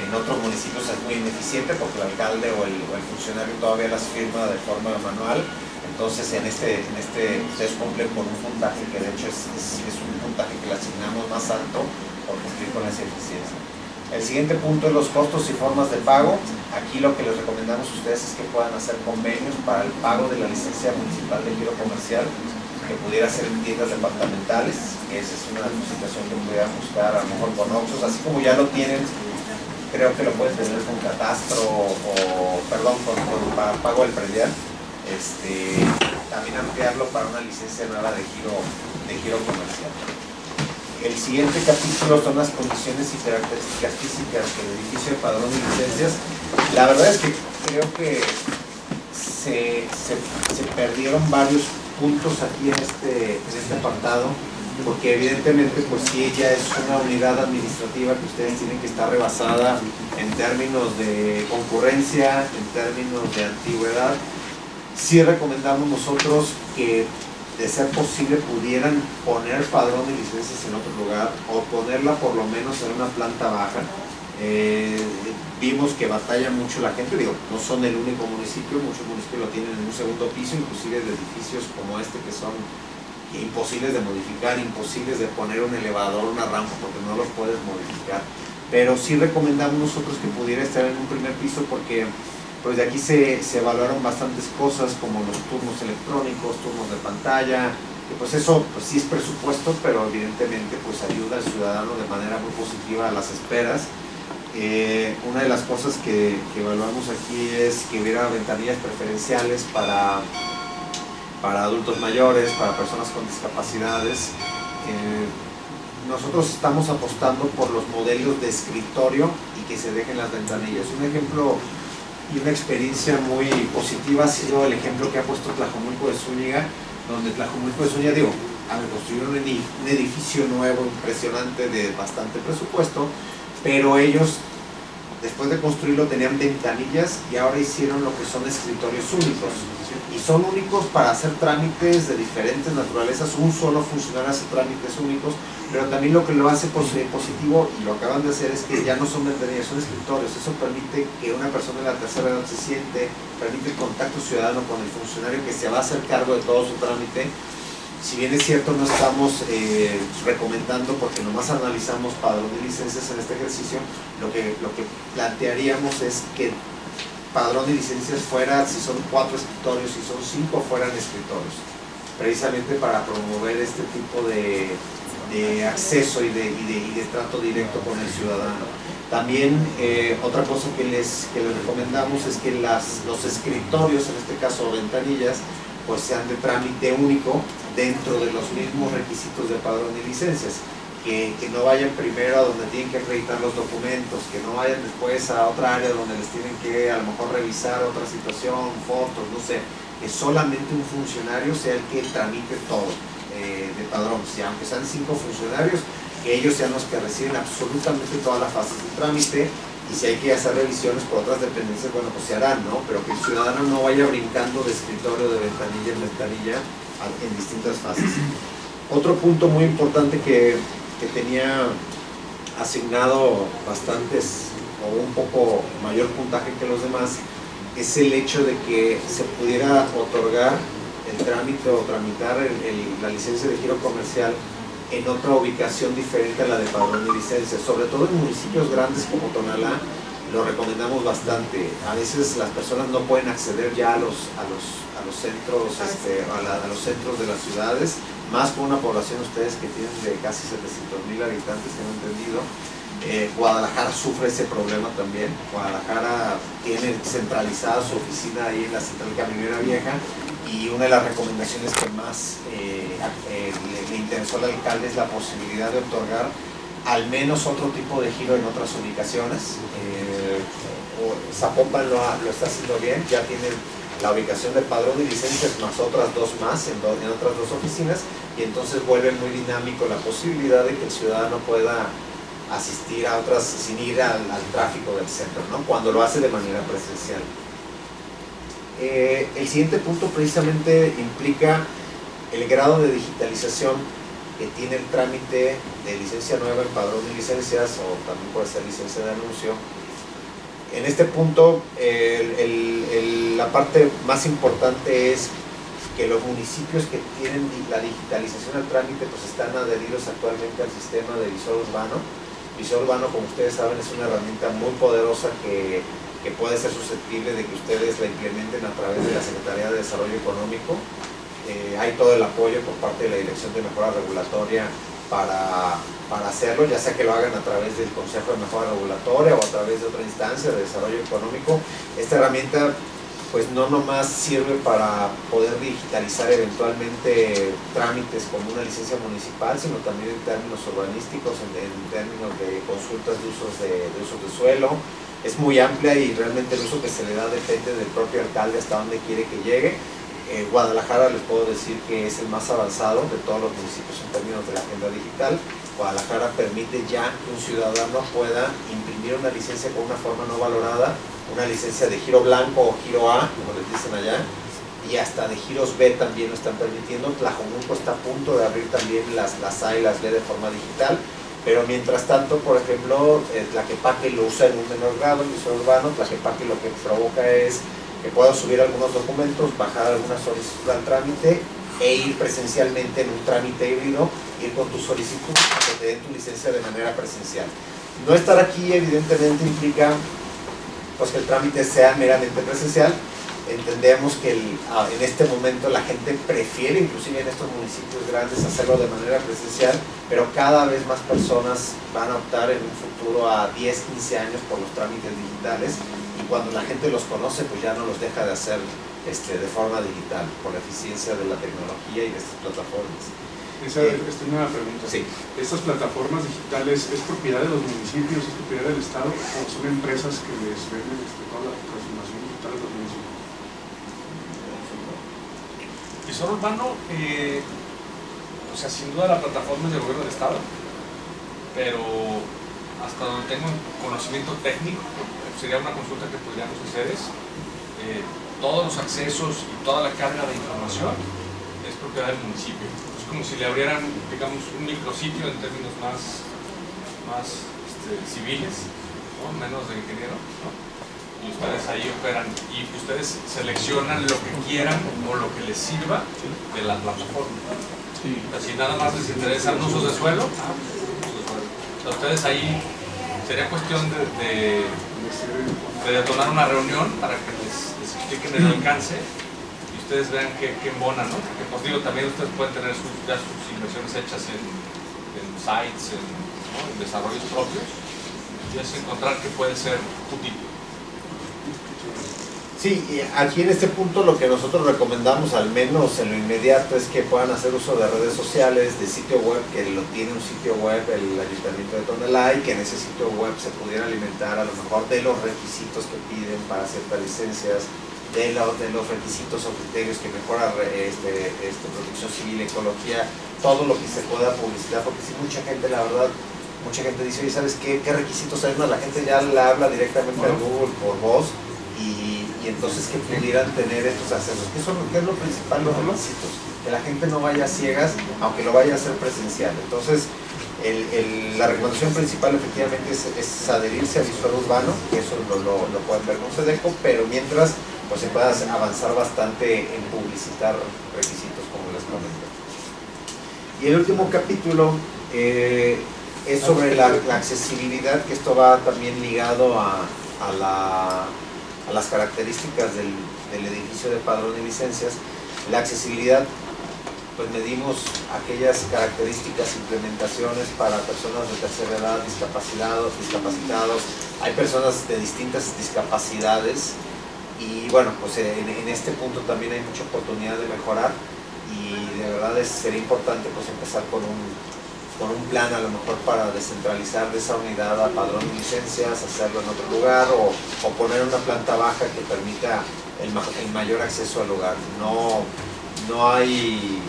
En otros municipios es muy ineficiente porque el alcalde o el, funcionario todavía las firma de forma manual. Entonces en este, en este ustedes cumplen con un puntaje que de hecho es, es- es un puntaje que le asignamos más alto por cumplir con esa eficiencia. El siguiente punto es los costos y formas de pago. Aquí lo que les recomendamos a ustedes es que puedan hacer convenios para el pago de la licencia municipal de giro comercial, que pudiera ser en tiendas departamentales, que esa es una situación que pudieran buscar a lo mejor con Oxxos, así como ya lo tienen, creo que lo pueden tener con catastro o, perdón, con, con pa- pago del predial, este, también ampliarlo para una licencia nueva de giro, de giro comercial. El siguiente capítulo son las condiciones y características físicas del edificio de padrón y licencias. La verdad es que creo que se- se perdieron varios puntos aquí en este, en este apartado, porque evidentemente pues si ella es una unidad administrativa que ustedes tienen que estar rebasada en términos de concurrencia, en términos de antigüedad, sí recomendamos nosotros que de ser posible pudieran poner padrón de licencias en otro lugar o ponerla por lo menos en una planta baja. Eh, vimos que batalla mucho la gente, digo, no son el único municipio, muchos municipios lo tienen en un segundo piso, inclusive de edificios como este que son imposibles de modificar, imposibles de poner un elevador, una rampa, porque no los puedes modificar. Pero sí recomendamos nosotros que pudiera estar en un primer piso porque pues de aquí se, se evaluaron bastantes cosas como los turnos electrónicos, turnos de pantalla, que pues eso pues sí es presupuesto, pero evidentemente pues ayuda al ciudadano de manera muy positiva a las esperas. Eh, una de las cosas que, evaluamos aquí es que hubiera ventanillas preferenciales para, para adultos mayores, para personas con discapacidades. Eh, nosotros estamos apostando por los modelos de escritorio y que se dejen las ventanillas. Un ejemplo y una experiencia muy positiva ha sido el ejemplo que ha puesto Tlajomulco de Zúñiga, donde Tlajomulco de Zúñiga, digo, a ver, construyeron un edi- un edificio nuevo, impresionante, de bastante presupuesto, pero ellos, después de construirlo, tenían ventanillas y ahora hicieron lo que son escritorios únicos. Y son únicos para hacer trámites de diferentes naturalezas, un solo funcionario hace trámites únicos, pero también lo que lo hace pos- positivo y lo acaban de hacer es que ya no son ventanillas, son escritorios. Eso permite que una persona de la tercera edad se siente, permite el contacto ciudadano con el funcionario que se va a hacer cargo de todo su trámite. Si bien es cierto, no estamos eh, recomendando, porque nomás analizamos padrón de licencias en este ejercicio, lo que, lo que plantearíamos es que padrón de licencias fuera, si son cuatro escritorios, si son cinco, fueran escritorios, precisamente para promover este tipo de, de acceso y de, y de, trato directo con el ciudadano. También eh, otra cosa que les, que les recomendamos es que las, los escritorios, en este caso ventanillas, pues sean de trámite único dentro de los mismos requisitos de padrón y licencias. Que, que no vayan primero a donde tienen que acreditar los documentos, que no vayan después a otra área donde les tienen que a lo mejor revisar otra situación, fotos, no sé, que solamente un funcionario sea el que tramite todo eh, de padrón, si aunque sean cinco funcionarios, que ellos sean los que reciben absolutamente todas las fases de trámite y si hay que hacer revisiones por otras dependencias, bueno, pues se harán, ¿no? Pero que el ciudadano no vaya brincando de escritorio, de ventanilla en ventanilla en distintas fases. Otro punto muy importante que, que tenía asignado bastantes o un poco mayor puntaje que los demás es el hecho de que se pudiera otorgar el trámite o tramitar el- el- la licencia de giro comercial en otra ubicación diferente a la de padrón y licencia, sobre todo en municipios grandes como Tonalá, lo recomendamos bastante. A veces las personas no pueden acceder ya a los, a los, a los centros, este, a, los centros de las ciudades, más con una población ustedes que tienen de casi 700 mil habitantes, tengo entendido. Eh, Guadalajara sufre ese problema también. Guadalajara tiene centralizada su oficina ahí en la central camionera vieja y una de las recomendaciones que más eh, eh, le, le interesó al alcalde es la posibilidad de otorgar al menos otro tipo de giro en otras ubicaciones. Eh, Zapopan lo, lo está haciendo bien, ya tiene la ubicación de padrón y licencias más otras dos más en, do- en otras dos oficinas y entonces vuelve muy dinámico la posibilidad de que el ciudadano pueda asistir a otras sin ir al, al tráfico del centro, ¿no? cuando lo hace de manera presencial. Eh, el siguiente punto precisamente implica el grado de digitalización que tiene el trámite de licencia nueva, el padrón de licencias o también puede ser licencia de anuncio. En este punto, la parte más importante es que los municipios que tienen la digitalización al trámite pues están adheridos actualmente al sistema de visor urbano. Visor urbano, como ustedes saben, es una herramienta muy poderosa que, que puede ser susceptible de que ustedes la implementen a través de la Secretaría de Desarrollo Económico. Eh, hay todo el apoyo por parte de la Dirección de Mejora Regulatoria para, para hacerlo, ya sea que lo hagan a través del Consejo de Mejora Regulatoria o a través de otra instancia de desarrollo económico. Esta herramienta pues no nomás sirve para poder digitalizar eventualmente trámites como una licencia municipal, sino también en términos urbanísticos, en, términos de consultas de usos de, de usos de suelo. Es muy amplia y realmente el uso que se le da depende del propio alcalde hasta dónde quiere que llegue. Guadalajara les puedo decir que es el más avanzado de todos los municipios en términos de la agenda digital. Guadalajara permite ya que un ciudadano pueda imprimir una licencia con una forma no valorada, una licencia de giro blanco o giro A, como les dicen allá, y hasta de giros B también lo están permitiendo. Tlajomulco está a punto de abrir también las, las A y las B de forma digital, pero mientras tanto, por ejemplo, eh, Tlaquepaque lo usa en un menor grado, el visor urbano, Tlaquepaque lo que provoca es que puedo subir algunos documentos, bajar alguna solicitud al trámite e ir presencialmente en un trámite híbrido, ir con tu solicitud que te den tu licencia de manera presencial. No estar aquí evidentemente implica pues, que el trámite sea meramente presencial. Entendemos que ah, en este momento la gente prefiere, inclusive en estos municipios grandes, hacerlo de manera presencial, pero cada vez más personas van a optar en un futuro a 10, 15 años por los trámites digitales cuando la gente los conoce pues ya no los deja de hacer este, de forma digital por la eficiencia de la tecnología y de estas plataformas. Esa Eh, es una nueva pregunta. Sí. ¿Estas plataformas digitales es propiedad de los municipios, es propiedad del Estado o son empresas que les venden este, toda la transformación digital a los municipios? Visor Urbano, eh, o sea, sin duda la plataforma es del gobierno del Estado, pero hasta donde tengo conocimiento técnico, sería una consulta que podríamos ustedes, eh, todos los accesos y toda la carga de información es propiedad del municipio. Es como si le abrieran, digamos, un micrositio en términos más, más este, civiles, ¿no? menos de ingeniero, ¿no? y ustedes ahí operan y ustedes seleccionan lo que quieran o lo que les sirva de la plataforma. Si nada más les interesan usos de suelo, suelo. O sea, ustedes ahí sería cuestión de, de detonar una reunión para que les, expliquen el alcance y ustedes vean qué, qué embona, ¿no? Porque pues digo, también ustedes pueden tener ya sus inversiones hechas en, en sites, en, ¿no? desarrollos propios, y es encontrar que puede ser útil. Sí, y aquí en este punto lo que nosotros recomendamos, al menos en lo inmediato, es que puedan hacer uso de redes sociales, de sitio web, que lo tiene un sitio web el Ayuntamiento de Tonelá y que en ese sitio web se pudiera alimentar a lo mejor de los requisitos que piden para ciertas licencias, de, los de los requisitos o criterios que mejora este, este, protección civil, ecología, todo lo que se pueda publicitar, porque si mucha gente, la verdad, mucha gente dice, oye, ¿sabes qué, qué requisitos hay? No, la gente ya la habla directamente a Google por voz y, entonces que pudieran tener estos accesos. ¿Qué, son, ¿Qué es lo principal? Los requisitos. Que la gente no vaya a ciegas, aunque lo vaya a hacer presencial. Entonces, la recomendación principal efectivamente es, adherirse al visual urbano, que eso lo, lo, lo pueden ver con SEDECO, pero mientras pues se pueda avanzar bastante en publicitar requisitos, como les comenté. Y el último capítulo eh, es sobre la, accesibilidad, que esto va también ligado a, la, a las características del, edificio de padrón y licencias. La accesibilidad, pues medimos aquellas características, implementaciones para personas de tercera edad, discapacitados, discapacitados. Hay personas de distintas discapacidades y bueno, pues en, en, este punto también hay mucha oportunidad de mejorar y de verdad sería importante pues empezar con un, con un plan a lo mejor para descentralizar de esa unidad a padrón y licencias, hacerlo en otro lugar o, o poner una planta baja que permita el, mayor acceso al lugar. No, no, hay,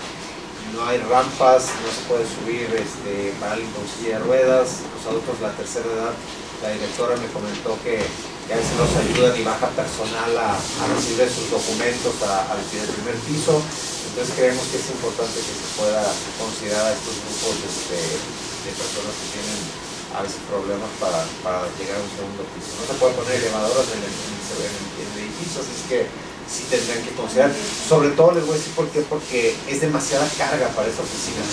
no hay rampas, no se puede subir este, para alguien con de ruedas, los adultos de la tercera edad, la directora me comentó que que a veces nos ayudan y baja personal a, a recibir sus documentos al primer piso. Entonces creemos que es importante que se pueda considerar a estos grupos este, de personas que tienen a veces problemas para, llegar a un segundo piso. No se puede poner elevadoras en el, en el, edificio, así es que sí tendrán que considerar. Sobre todo les voy a decir por qué, porque es demasiada carga para esa oficina.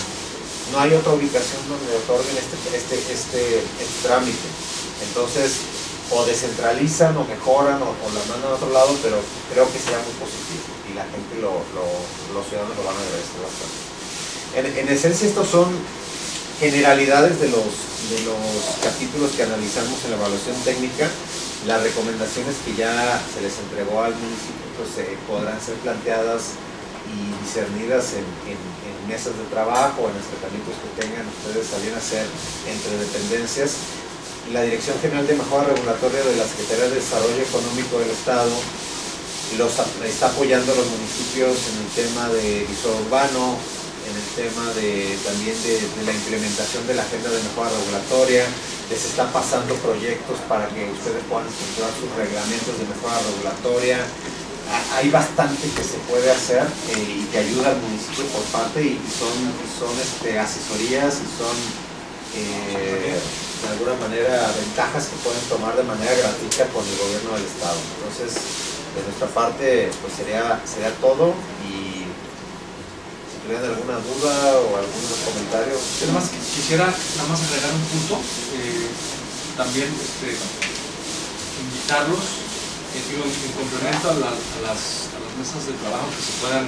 No hay otra ubicación donde otorguen este, este, este, este trámite. Entonces, o descentralizan o mejoran o, o, la mandan a otro lado, pero creo que será muy positivo la gente, lo, lo, los ciudadanos lo van a agradecer bastante. En, en, esencia estos son generalidades de los, de los capítulos que analizamos en la evaluación técnica, las recomendaciones que ya se les entregó al municipio pues, eh, podrán ser planteadas y discernidas en, en, mesas de trabajo, en acercamientos que tengan ustedes también hacer entre dependencias la Dirección General de Mejora Regulatoria de la Secretaría de Desarrollo Económico del Estado los, está apoyando los municipios en el tema de visual urbano, en el tema de, también de, la implementación de la agenda de mejora regulatoria, les están pasando proyectos para que ustedes puedan estructurar sus reglamentos de mejora regulatoria. Hay bastante que se puede hacer eh, y que ayuda al municipio por parte y son, son este, asesorías y son eh, de alguna manera ventajas que pueden tomar de manera gratuita con el gobierno del estado. Entonces, de nuestra parte, pues sería, sería todo y si tuvieran alguna duda o algún comentario. Yo nada más quisiera nada más agregar un punto, eh, también este, invitarlos eh, en complemento a, las, a las mesas de trabajo que se puedan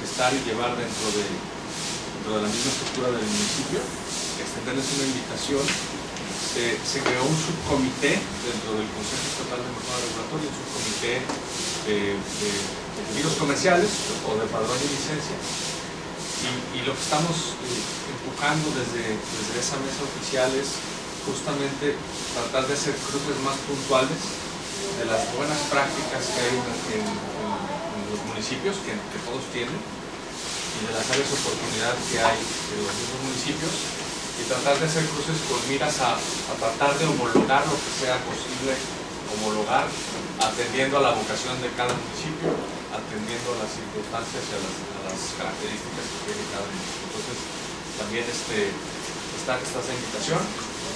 gestar y llevar dentro de, dentro de la misma estructura del municipio extenderles una invitación. Se, creó un subcomité dentro del Consejo Estatal de Mejora Regulatoria, un subcomité de, de, comerciales o de padrón y licencia. Y, lo que estamos eh, empujando desde, desde esa mesa oficial es justamente tratar de hacer cruces más puntuales de las buenas prácticas que hay en los municipios, que, que todos tienen, y de las áreas de oportunidad que hay en los mismos municipios, y tratar de hacer cruces con miras a, tratar de homologar lo que sea posible homologar, atendiendo a la vocación de cada municipio, atendiendo a las circunstancias y a las, características que tiene cada municipio. Entonces, también este, está, está esta invitación.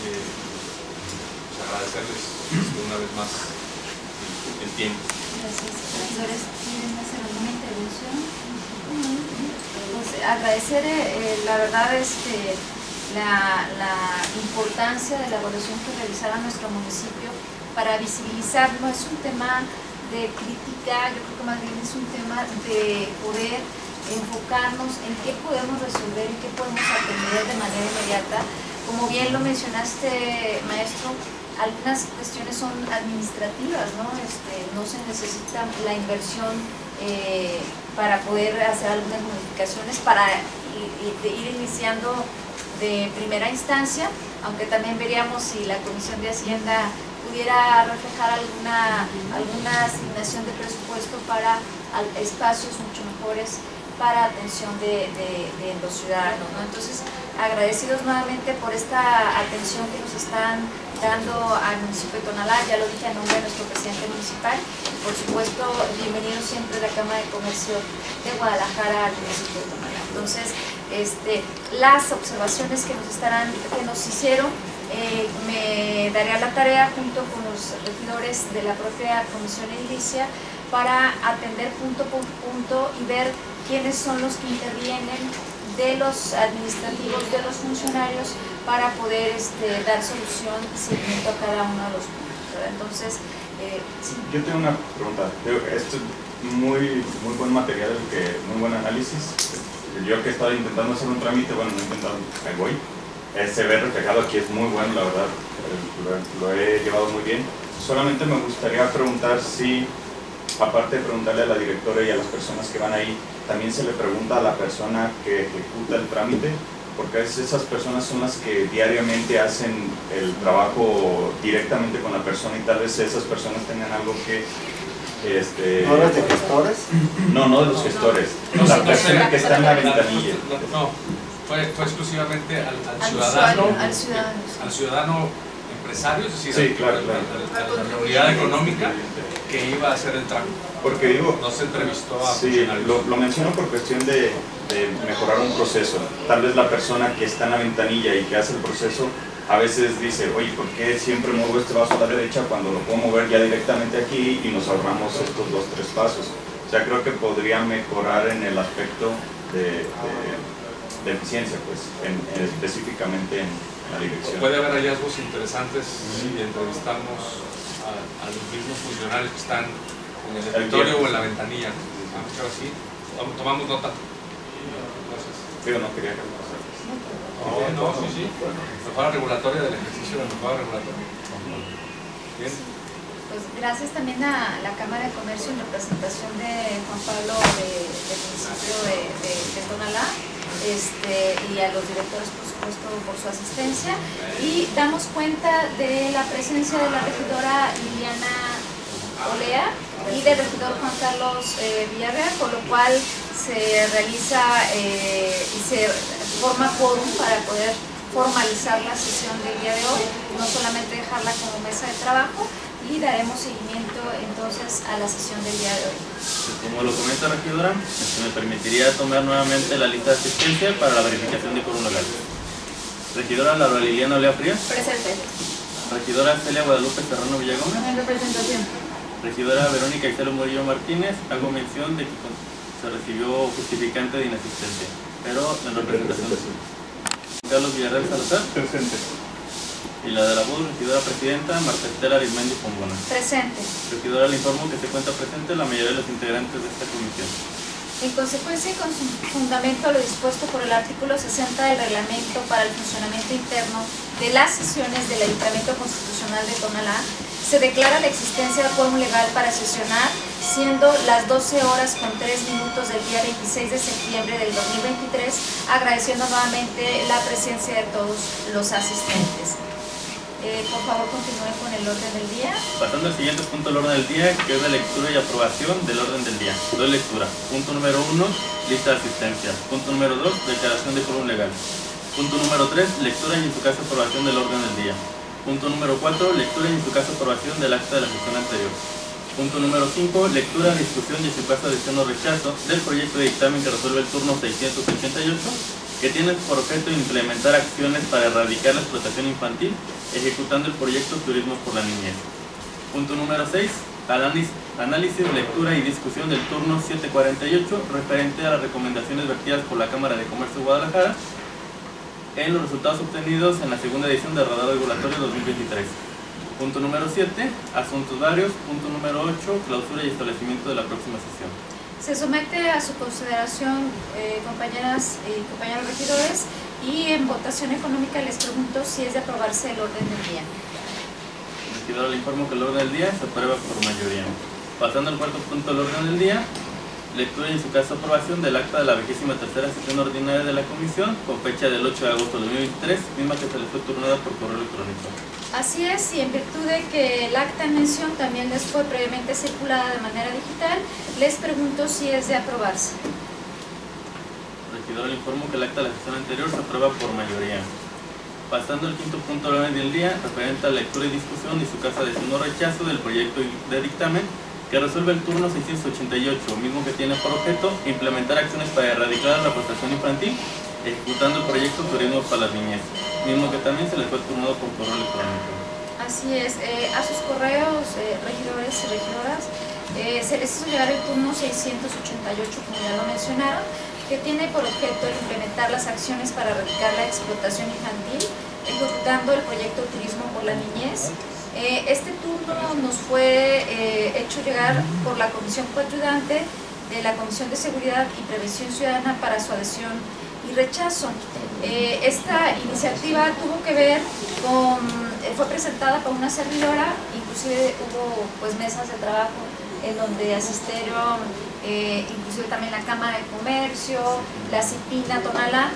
Eh, pues agradecerles este, una vez más el, tiempo. Gracias. Profesores, ¿quieren hacer alguna intervención? Pues agradecer, eh, la verdad, este la, importancia de la evaluación que realizará nuestro municipio para visibilizar, no es un tema de crítica, yo creo que más bien es un tema de poder enfocarnos en qué podemos resolver, en qué podemos atender de manera inmediata. Como bien lo mencionaste, maestro, algunas cuestiones son administrativas, ¿no? Este, no se necesita la inversión eh, para poder hacer algunas modificaciones, para ir iniciando de primera instancia, aunque también veríamos si la Comisión de Hacienda pudiera reflejar alguna, alguna asignación de presupuesto para espacios mucho mejores para atención de, los ciudadanos. Entonces, agradecidos nuevamente por esta atención que nos están dando al municipio de Tonalá, ya lo dije a nombre de nuestro presidente municipal, por supuesto, bienvenido siempre de la Cámara de Comercio de Guadalajara al municipio de Tonalá. Entonces, este, las observaciones que nos estarán, que nos hicieron, eh, me daré a la tarea junto con los regidores de la propia Comisión Edilicia para atender punto por punto y ver quiénes son los que intervienen de los administrativos, de los funcionarios, para poder este, dar solución y seguimiento a cada uno de los puntos. Entonces, eh, Yo tengo una pregunta. Esto es muy, muy buen material, que, muy buen análisis. Yo que he estado intentando hacer un trámite, bueno, no he intentado, me voy. Eh, se ve reflejado aquí, es muy bueno, la verdad. Lo, lo he llevado muy bien. Solamente me gustaría preguntar si aparte de preguntarle a la directora y a las personas que van ahí, también se le pregunta a la persona que ejecuta el trámite, porque a esas personas son las que diariamente hacen el trabajo directamente con la persona y tal vez esas personas tengan algo que... Este, ¿No de gestores? No, no de los gestores, la persona que está en la ventanilla. No, fue, fue exclusivamente al, ciudadano, al, ciudadano, al ciudadano empresario, es decir, sí, claro, claro. a la unidad económica que iba a hacer el trámite. Porque digo, no se entrevistó a sí, lo, lo, menciono por cuestión de, de, mejorar un proceso. Tal vez la persona que está en la ventanilla y que hace el proceso a veces dice, oye, ¿por qué siempre muevo este vaso a la derecha cuando lo puedo mover ya directamente aquí y nos ahorramos estos dos, tres pasos? O sea, creo que podría mejorar en el aspecto de, de, eficiencia, pues, en, específicamente en la dirección. Puede haber hallazgos interesantes si entrevistamos a, los mismos funcionarios que están en el escritorio o en la ventanilla. A así. Tomamos nota. Gracias. Pero no quería que no, sí, sí. Mejora regulatoria del ejercicio de mejora regulatoria. Bien. Pues gracias también a la Cámara de Comercio en representación de Juan Pablo de, del municipio de, de, de Tonalá este, y a los directores, por supuesto, por su asistencia. Y damos cuenta de la presencia de la regidora Liliana Olea y del regidor Juan Carlos eh, Villarreal, por lo cual se realiza eh, y se forma quórum para poder formalizar la sesión del día de hoy, no solamente dejarla como mesa de trabajo, y daremos seguimiento entonces a la sesión del día de hoy. Como lo comenta la regidora, me permitiría tomar nuevamente la lista de asistencia para la verificación de quórum legal. Regidora Laura Liliana Olea Frías. Presente. Regidora Celia Guadalupe Serrano Villagómez. En representación. Regidora Verónica Iselo Murillo Martínez. Hago mención de que se recibió justificante de inasistencia, pero en representación de Carlos Villarreal Salazar. Presente. Y la de la voz, regidora presidenta, Marta Estela Arismendi Pombona. Presente. Regidora, le informo que se cuenta presente la mayoría de los integrantes de esta comisión. En consecuencia y con fundamento a lo dispuesto por el artículo 60 del reglamento para el funcionamiento interno de las sesiones del Ayuntamiento Constitucional de Tonalá, se declara la existencia de quórum legal para sesionar, siendo las 12 horas con 3 minutos del día 26 de septiembre del 2023, agradeciendo nuevamente la presencia de todos los asistentes. Eh, por favor, continúe con el orden del día. Pasando al siguiente punto del orden del día, que es la lectura y aprobación del orden del día. Doy lectura. Punto número 1, lista de asistencia. Punto número 2, declaración de quórum legal. Punto número 3, lectura y en su caso aprobación del orden del día. Punto número 4, lectura y en su caso aprobación del acta de la sesión anterior. Punto número 5, lectura, discusión y en su caso adhesión o rechazo del proyecto de dictamen que resuelve el turno 688 que tiene por objeto implementar acciones para erradicar la explotación infantil, ejecutando el proyecto Turismo por la Niñez. Punto número 6. Análisis, lectura y discusión del turno 748 referente a las recomendaciones vertidas por la Cámara de Comercio de Guadalajara en los resultados obtenidos en la segunda edición del Radar Regulatorio 2023. Punto número 7, asuntos varios. Punto número 8, clausura y establecimiento de la próxima sesión. Se somete a su consideración, eh, compañeras y compañeros regidores, y en votación económica les pregunto si es de aprobarse el orden del día. Regidora, le informo que el orden del día se aprueba por mayoría. Pasando al cuarto punto del orden del día, lectura y en su caso aprobación del acta de la vigésima tercera sesión ordinaria de la comisión con fecha del 8 de agosto de 2023, misma que se le fue turnada por correo electrónico. Así es, y en virtud de que el acta en mención también les fue previamente circulada de manera digital, les pregunto si es de aprobarse. Regidora, le informo que el acta de la sesión anterior se aprueba por mayoría. Pasando al quinto punto del orden del día, referente a la lectura y discusión y su casa de no rechazo del proyecto de dictamen que resuelve el turno 688, mismo que tiene por objeto implementar acciones para erradicar la prestación infantil, ejecutando el proyecto Turismo para las Niñez, mismo que también se les fue turnado por correo electrónico. Así es, eh, a sus correos, eh, regidores y regidoras, eh, se les hizo llegar el turno 688, como ya lo mencionaron, que tiene por objeto el implementar las acciones para erradicar la explotación infantil, ejecutando el proyecto Turismo por la Niñez, eh, este turno nos fue eh, hecho llegar por la Comisión Coayudante de la Comisión de Seguridad y Prevención Ciudadana para su adhesión y rechazo. Eh, esta iniciativa tuvo que ver con, fue presentada por una servidora, inclusive hubo pues mesas de trabajo en donde asistieron inclusive también la Cámara de Comercio, la CIPINA, Tonalá,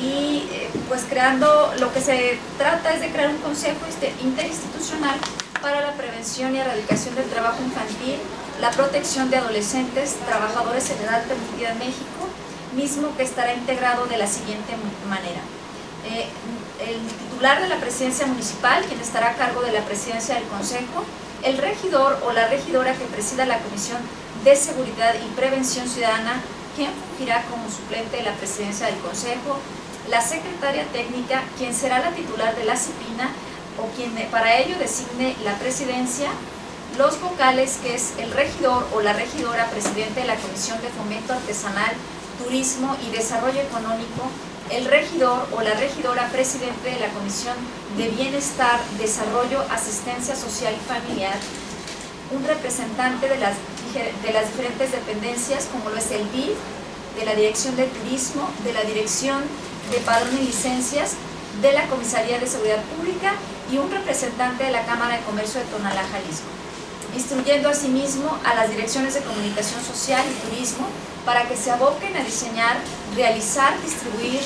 y eh, pues creando, lo que se trata es de crear un consejo interinstitucional para la prevención y erradicación del trabajo infantil, la protección de adolescentes, trabajadores en edad permitida en México, mismo que estará integrado de la siguiente manera. Eh, el titular de la presidencia municipal, quien estará a cargo de la presidencia del consejo, el regidor o la regidora que presida la Comisión de Seguridad y Prevención Ciudadana, quien fungirá como suplente de la presidencia del consejo, la secretaria técnica, quien será la titular de la CIPINA o quien para ello designe la presidencia, los vocales, que es el regidor o la regidora presidente de la Comisión de Fomento Artesanal, Turismo y Desarrollo Económico, el regidor o la regidora presidente de la Comisión de Bienestar, Desarrollo, Asistencia Social y Familiar, un representante de las, de las diferentes dependencias como lo es el BID, de la Dirección de Turismo, de la Dirección de Padrón y Licencias, de la Comisaría de Seguridad Pública y un representante de la Cámara de Comercio de Tonalá, Jalisco, instruyendo asimismo a las direcciones de comunicación social y turismo para que se aboquen a diseñar, realizar, distribuir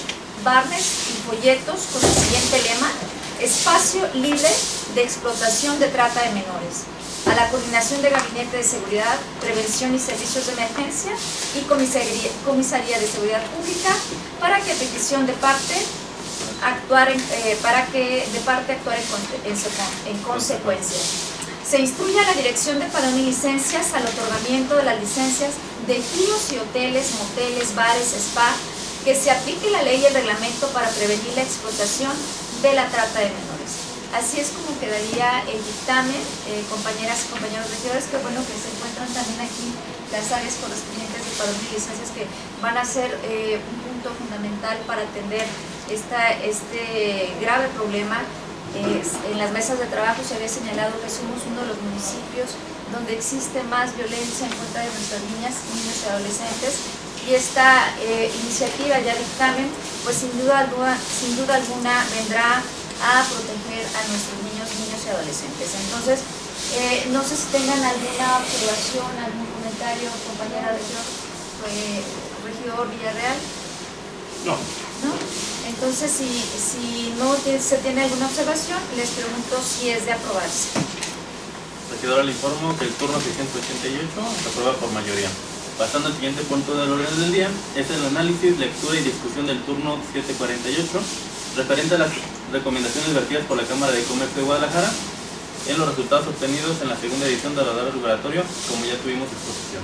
barnes y folletos con el siguiente lema, espacio libre de explotación de trata de menores a la Coordinación de Gabinete de Seguridad, Prevención y Servicios de Emergencia y Comisaría, de Seguridad Pública para que a petición de parte actuar en, eh, para que de parte actuar en, en, consecuencia. Se instruye a la Dirección de Padrón y Licencias al otorgamiento de las licencias de giros y hoteles, moteles, bares, spa, que se aplique la ley y el reglamento para prevenir la explotación de la trata de menores. Así es como quedaría el dictamen, eh, compañeras y compañeros regidores, que bueno que se encuentran también aquí las áreas correspondientes de padrón y licencias que van a ser eh, un punto fundamental para atender esta, este grave problema. en las mesas de trabajo se había señalado que somos uno de los municipios donde existe más violencia en contra de nuestras niñas, niños y adolescentes y esta eh, iniciativa ya dictamen, pues sin duda, alguna, sin duda alguna vendrá a proteger a nuestros niños, niños y adolescentes. Entonces, eh, no sé si tengan alguna observación, algún comentario, compañera regidor, eh, regidor Villarreal. No. ¿No? Entonces, si, si no se tiene alguna observación, les pregunto si es de aprobarse. Regidora, le informo que el turno 688 se aprueba por mayoría. Pasando al siguiente punto del orden del día, es el análisis, lectura y discusión del turno 748, referente a las recomendaciones vertidas por la Cámara de Comercio de Guadalajara en los resultados obtenidos en la segunda edición del radar regulatorio, como ya tuvimos exposición.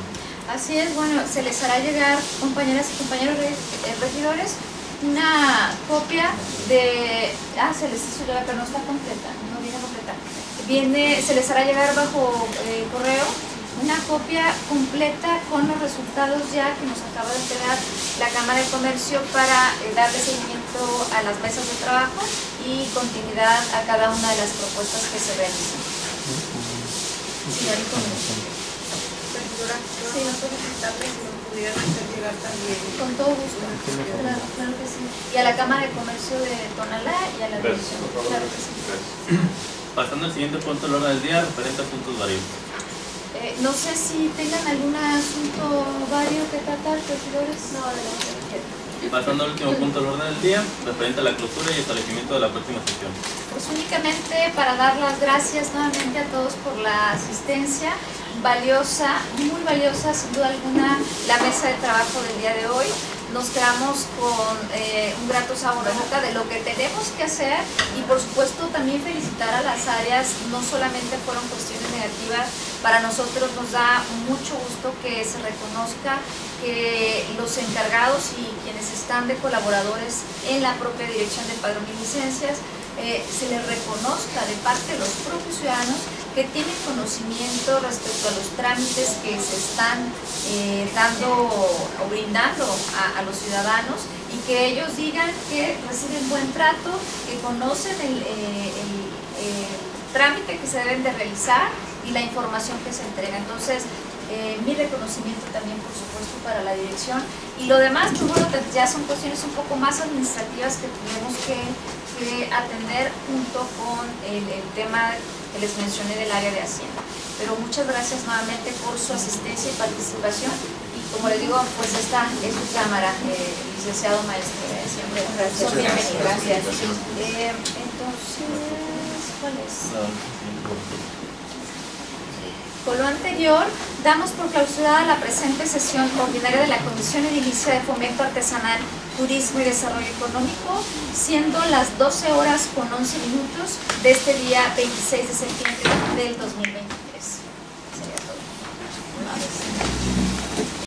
Así es, bueno, se les hará llegar, compañeras y compañeros eh, regidores, una copia de... Ah, se les hizo llegar, pero no está completa, no viene completa. Viene, se les hará llegar bajo eh, correo una copia completa con los resultados ya que nos acaba de entregar la Cámara de Comercio para eh, darle seguimiento a las mesas de trabajo y continuidad a cada una de las propuestas que se realizan. sí, no solicitarle si nos pudieran hacer llegar también. Con todo gusto. Claro, claro que sí. Y a la Cámara de Comercio de Tonalá y a la dirección. Claro que sí. Pasando al siguiente punto del orden del día, referente a puntos varios. Eh, no sé si tengan algún asunto vario que tratar, regidores. No, adelante. Pasando al último punto del orden del día, referente a la clausura y establecimiento de la próxima sesión. Pues únicamente para dar las gracias nuevamente a todos por la asistencia valiosa, muy valiosa sin duda alguna la mesa de trabajo del día de hoy. Nos quedamos con eh, un grato sabor de boca de lo que tenemos que hacer y por supuesto también felicitar a las áreas, no solamente fueron cuestiones negativas, para nosotros nos da mucho gusto que se reconozca que los encargados y quienes están de colaboradores en la propia dirección de padrón y licencias eh, se les reconozca de parte de los propios ciudadanos que tienen conocimiento respecto a los trámites que se están eh, dando o brindando a, los ciudadanos y que ellos digan que reciben buen trato, que conocen el, eh, trámite que se deben de realizar y la información que se entrega. Entonces, eh, mi reconocimiento también, por supuesto, para la dirección. Y lo demás, pues bueno, pues ya son cuestiones un poco más administrativas que tenemos que, que atender junto con el, el tema que les mencioné del área de Hacienda. Pero muchas gracias nuevamente por su asistencia y participación. Y como les digo, pues esta es su cámara, eh, licenciado maestro. eh, siempre son bienvenidos. Gracias. Eh, entonces, ¿cuál es? Con lo anterior, damos por clausurada la presente sesión ordinaria de la Comisión Edilicia de Fomento Artesanal, Turismo y Desarrollo Económico, siendo las 12 horas con 11 minutos de este día 26 de septiembre del 2023. Sería todo.